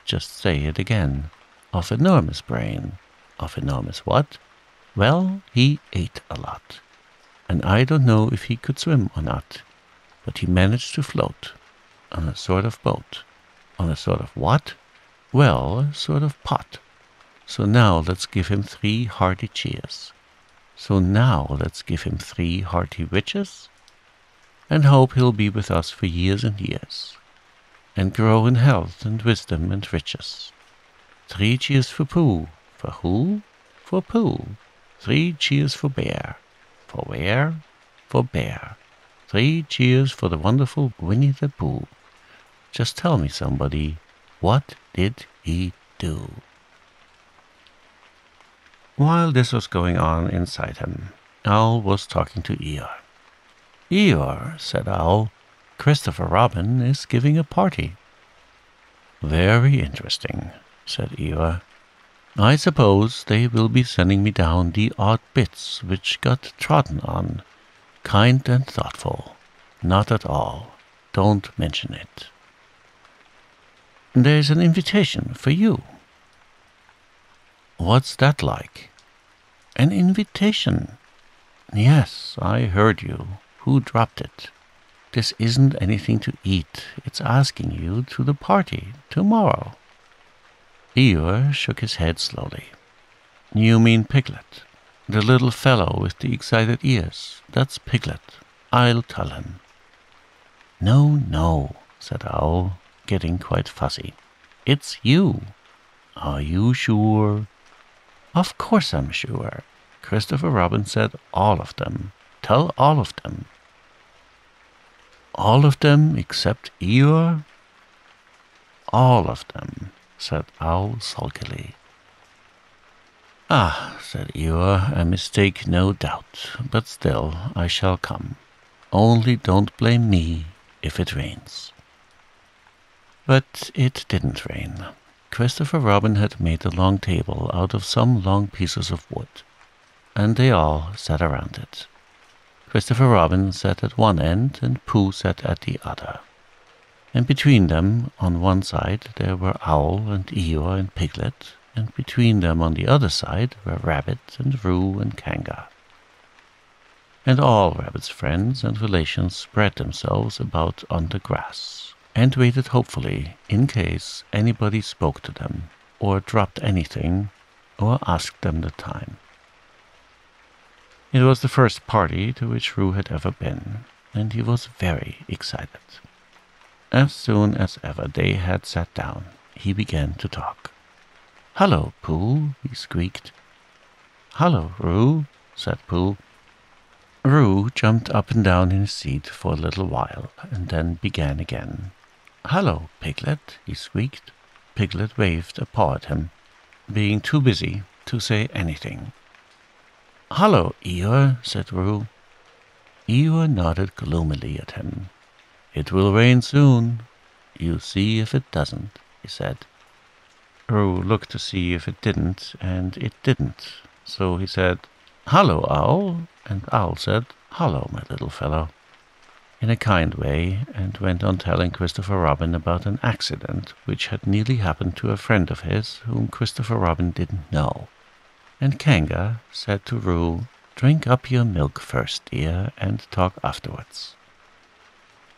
Speaker 1: Just say it again. Of enormous brain. Of enormous what? Well, he ate a lot and I don't know if he could swim or not, but he managed to float on a sort of boat. On a sort of what? Well, a sort of pot. So now let's give him three hearty cheers. So now let's give him three hearty riches, and hope he'll be with us for years and years, and grow in health and wisdom and riches. Three cheers for Pooh. For who? For Pooh. Three cheers for Bear. For where? For Bear. Three cheers for the wonderful Winnie the Pooh. Just tell me, somebody, what did he do? While this was going on inside him, Owl was talking to Eeyore. Eeyore, said Owl, Christopher Robin is giving a party. Very interesting, said Eeyore. I suppose they will be sending me down the odd bits which got trodden on. Kind and thoughtful. Not at all. Don't mention it. There's an invitation for you. What's that like? An invitation. Yes, I heard you. Who dropped it? This isn't anything to eat. It's asking you to the party tomorrow. Eeyore shook his head slowly. You mean Piglet? The little fellow with the excited ears. That's Piglet. I'll tell him. No, no, said Owl, getting quite fussy. It's you. Are you sure? Of course I'm sure. Christopher Robin said all of them. Tell all of them. All of them except Eeyore? All of them, said Owl sulkily. Ah, said Eeyore, a mistake no doubt, but still I shall come. Only don't blame me if it rains. But it didn't rain. Christopher Robin had made a long table out of some long pieces of wood, and they all sat around it. Christopher Robin sat at one end and Pooh sat at the other. And between them, on one side, there were Owl and Eeyore and Piglet, and between them on the other side were Rabbit and Roo and Kanga. And all Rabbit's friends and relations spread themselves about on the grass, and waited hopefully in case anybody spoke to them, or dropped anything, or asked them the time. It was the first party to which Roo had ever been, and he was very excited. As soon as ever they had sat down, he began to talk. Hello, Pooh, he squeaked. Hello, Roo, said Pooh. Roo jumped up and down in his seat for a little while, and then began again. Hello, Piglet, he squeaked. Piglet waved a paw at him, being too busy to say anything. Hello, Eeyore, said Roo. Eeyore nodded gloomily at him. It will rain soon. You see if it doesn't, he said. Roo looked to see if it didn't, and it didn't. So he said, Hello, Owl. And Owl said, Hello, my little fellow, in a kind way, and went on telling Christopher Robin about an accident which had nearly happened to a friend of his whom Christopher Robin didn't know and Kanga said to Roo, Drink up your milk first, dear, and talk afterwards.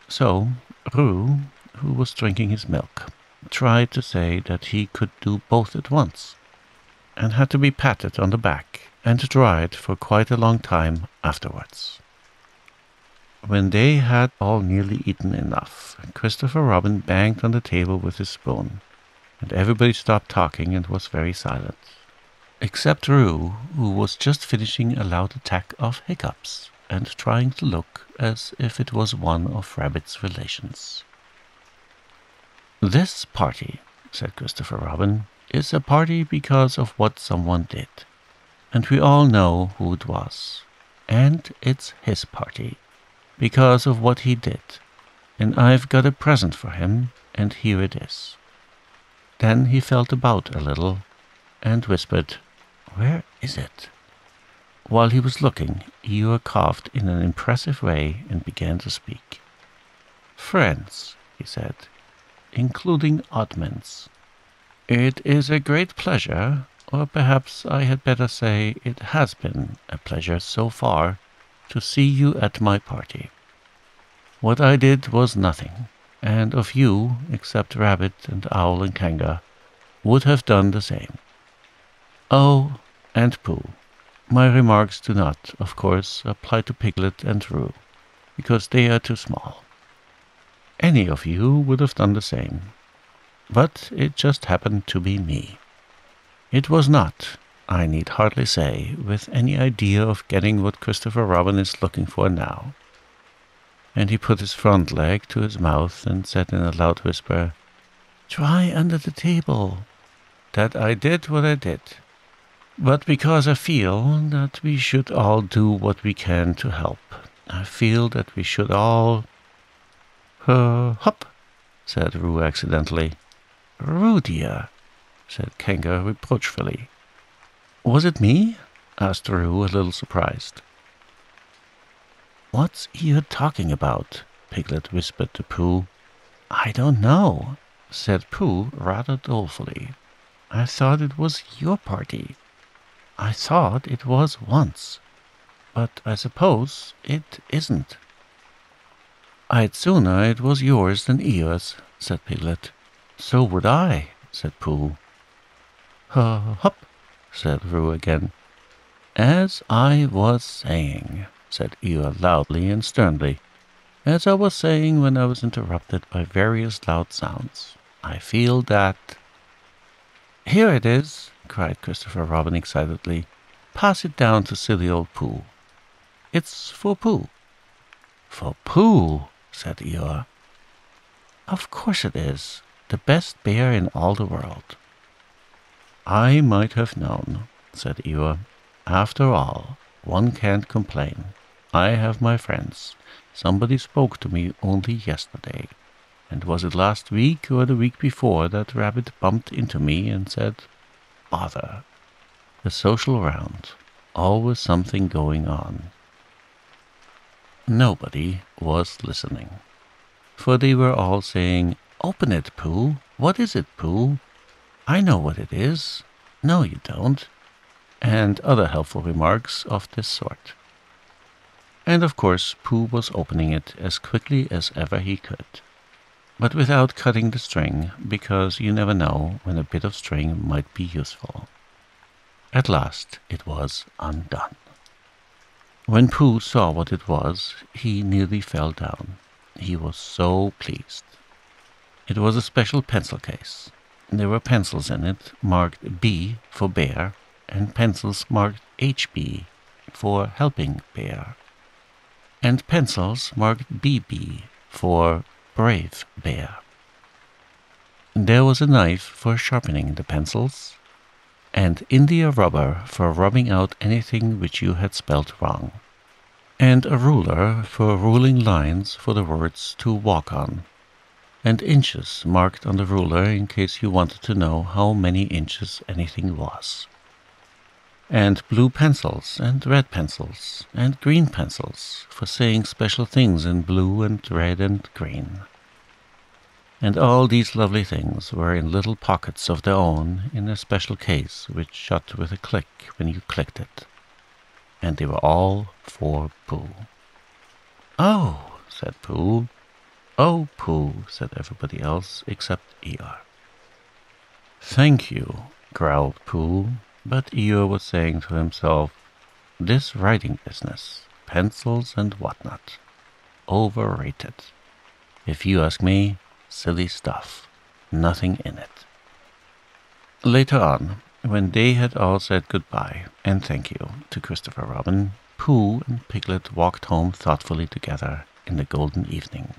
Speaker 1: So Roo, who was drinking his milk, tried to say that he could do both at once, and had to be patted on the back and dried for quite a long time afterwards. When they had all nearly eaten enough, Christopher Robin banged on the table with his spoon, and everybody stopped talking and was very silent except Roo, who was just finishing a loud attack of hiccups and trying to look as if it was one of Rabbit's relations. This party, said Christopher Robin, is a party because of what someone did, and we all know who it was. And it's his party, because of what he did, and I've got a present for him, and here it is. Then he felt about a little and whispered, where is it? While he was looking, Eeyore coughed in an impressive way and began to speak. Friends, he said, including oddments, it is a great pleasure, or perhaps I had better say it has been a pleasure so far, to see you at my party. What I did was nothing, and of you, except Rabbit and Owl and Kanga, would have done the same. Oh, and Pooh. My remarks do not, of course, apply to Piglet and Roo, because they are too small. Any of you would have done the same, but it just happened to be me. It was not, I need hardly say, with any idea of getting what Christopher Robin is looking for now. And he put his front leg to his mouth and said in a loud whisper, Try under the table. That I did what I did. But because I feel that we should all do what we can to help. I feel that we should all. Uh, hop, said Roo accidentally. Dear, said Kanga reproachfully. Was it me? asked Roo, a little surprised. What's you talking about? Piglet whispered to Pooh. I don't know, said Pooh rather dolefully. I thought it was your party. I thought it was once, but I suppose it isn't. I'd sooner it was yours than Eeyore's, said Piglet. So would I, said Pooh. Hup, said Roo again. As I was saying, said Eeyore loudly and sternly, as I was saying when I was interrupted by various loud sounds, I feel that. Here it is, cried Christopher Robin excitedly. Pass it down to silly old Pooh. It's for Pooh. For Pooh, said Eeyore. Of course it is. The best bear in all the world. I might have known, said Eeyore. After all, one can't complain. I have my friends. Somebody spoke to me only yesterday. And was it last week or the week before that Rabbit bumped into me and said, Bother. The social round. Always something going on. Nobody was listening. For they were all saying, Open it, Pooh. What is it, Pooh? I know what it is. No, you don't. And other helpful remarks of this sort. And of course, Pooh was opening it as quickly as ever he could. But without cutting the string, because you never know when a bit of string might be useful. At last it was undone. When Pooh saw what it was, he nearly fell down. He was so pleased. It was a special pencil case. There were pencils in it marked B for bear and pencils marked HB for helping bear and pencils marked BB for brave bear. There was a knife for sharpening the pencils and India rubber for rubbing out anything which you had spelt wrong and a ruler for ruling lines for the words to walk on and inches marked on the ruler in case you wanted to know how many inches anything was. And blue pencils, and red pencils, and green pencils for saying special things in blue and red and green. And all these lovely things were in little pockets of their own in a special case which shut with a click when you clicked it. And they were all for Pooh. Oh, said Pooh, Oh, Pooh, said everybody else except Eeyore. Thank you, growled Pooh, but Eeyore was saying to himself, This writing business, pencils and whatnot, overrated. If you ask me, silly stuff, nothing in it. Later on, when they had all said goodbye and thank you to Christopher Robin, Pooh and Piglet walked home thoughtfully together in the golden evening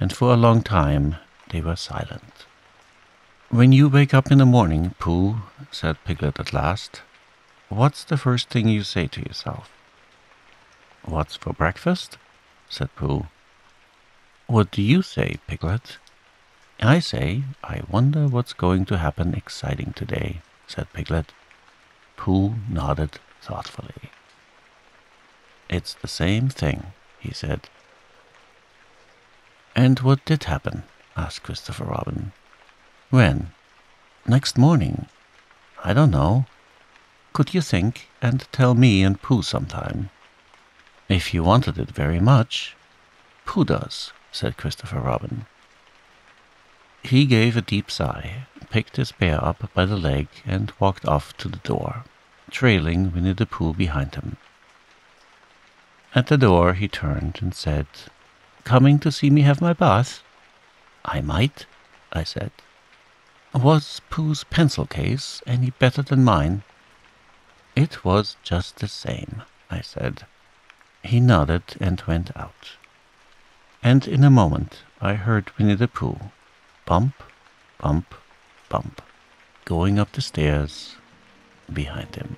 Speaker 1: and for a long time they were silent. When you wake up in the morning, Pooh, said Piglet at last, what's the first thing you say to yourself? What's for breakfast? said Pooh. What do you say, Piglet? I say, I wonder what's going to happen exciting today, said Piglet. Pooh nodded thoughtfully. It's the same thing, he said. And what did happen? asked Christopher Robin. When? Next morning. I don't know. Could you think and tell me and Pooh sometime? If you wanted it very much. Pooh does, said Christopher Robin. He gave a deep sigh, picked his bear up by the leg, and walked off to the door, trailing Winnie the Pooh behind him. At the door he turned and said, coming to see me have my bath? I might, I said. Was Pooh's pencil case any better than mine? It was just the same, I said. He nodded and went out. And in a moment I heard Winnie the Pooh bump, bump, bump, going up the stairs behind him.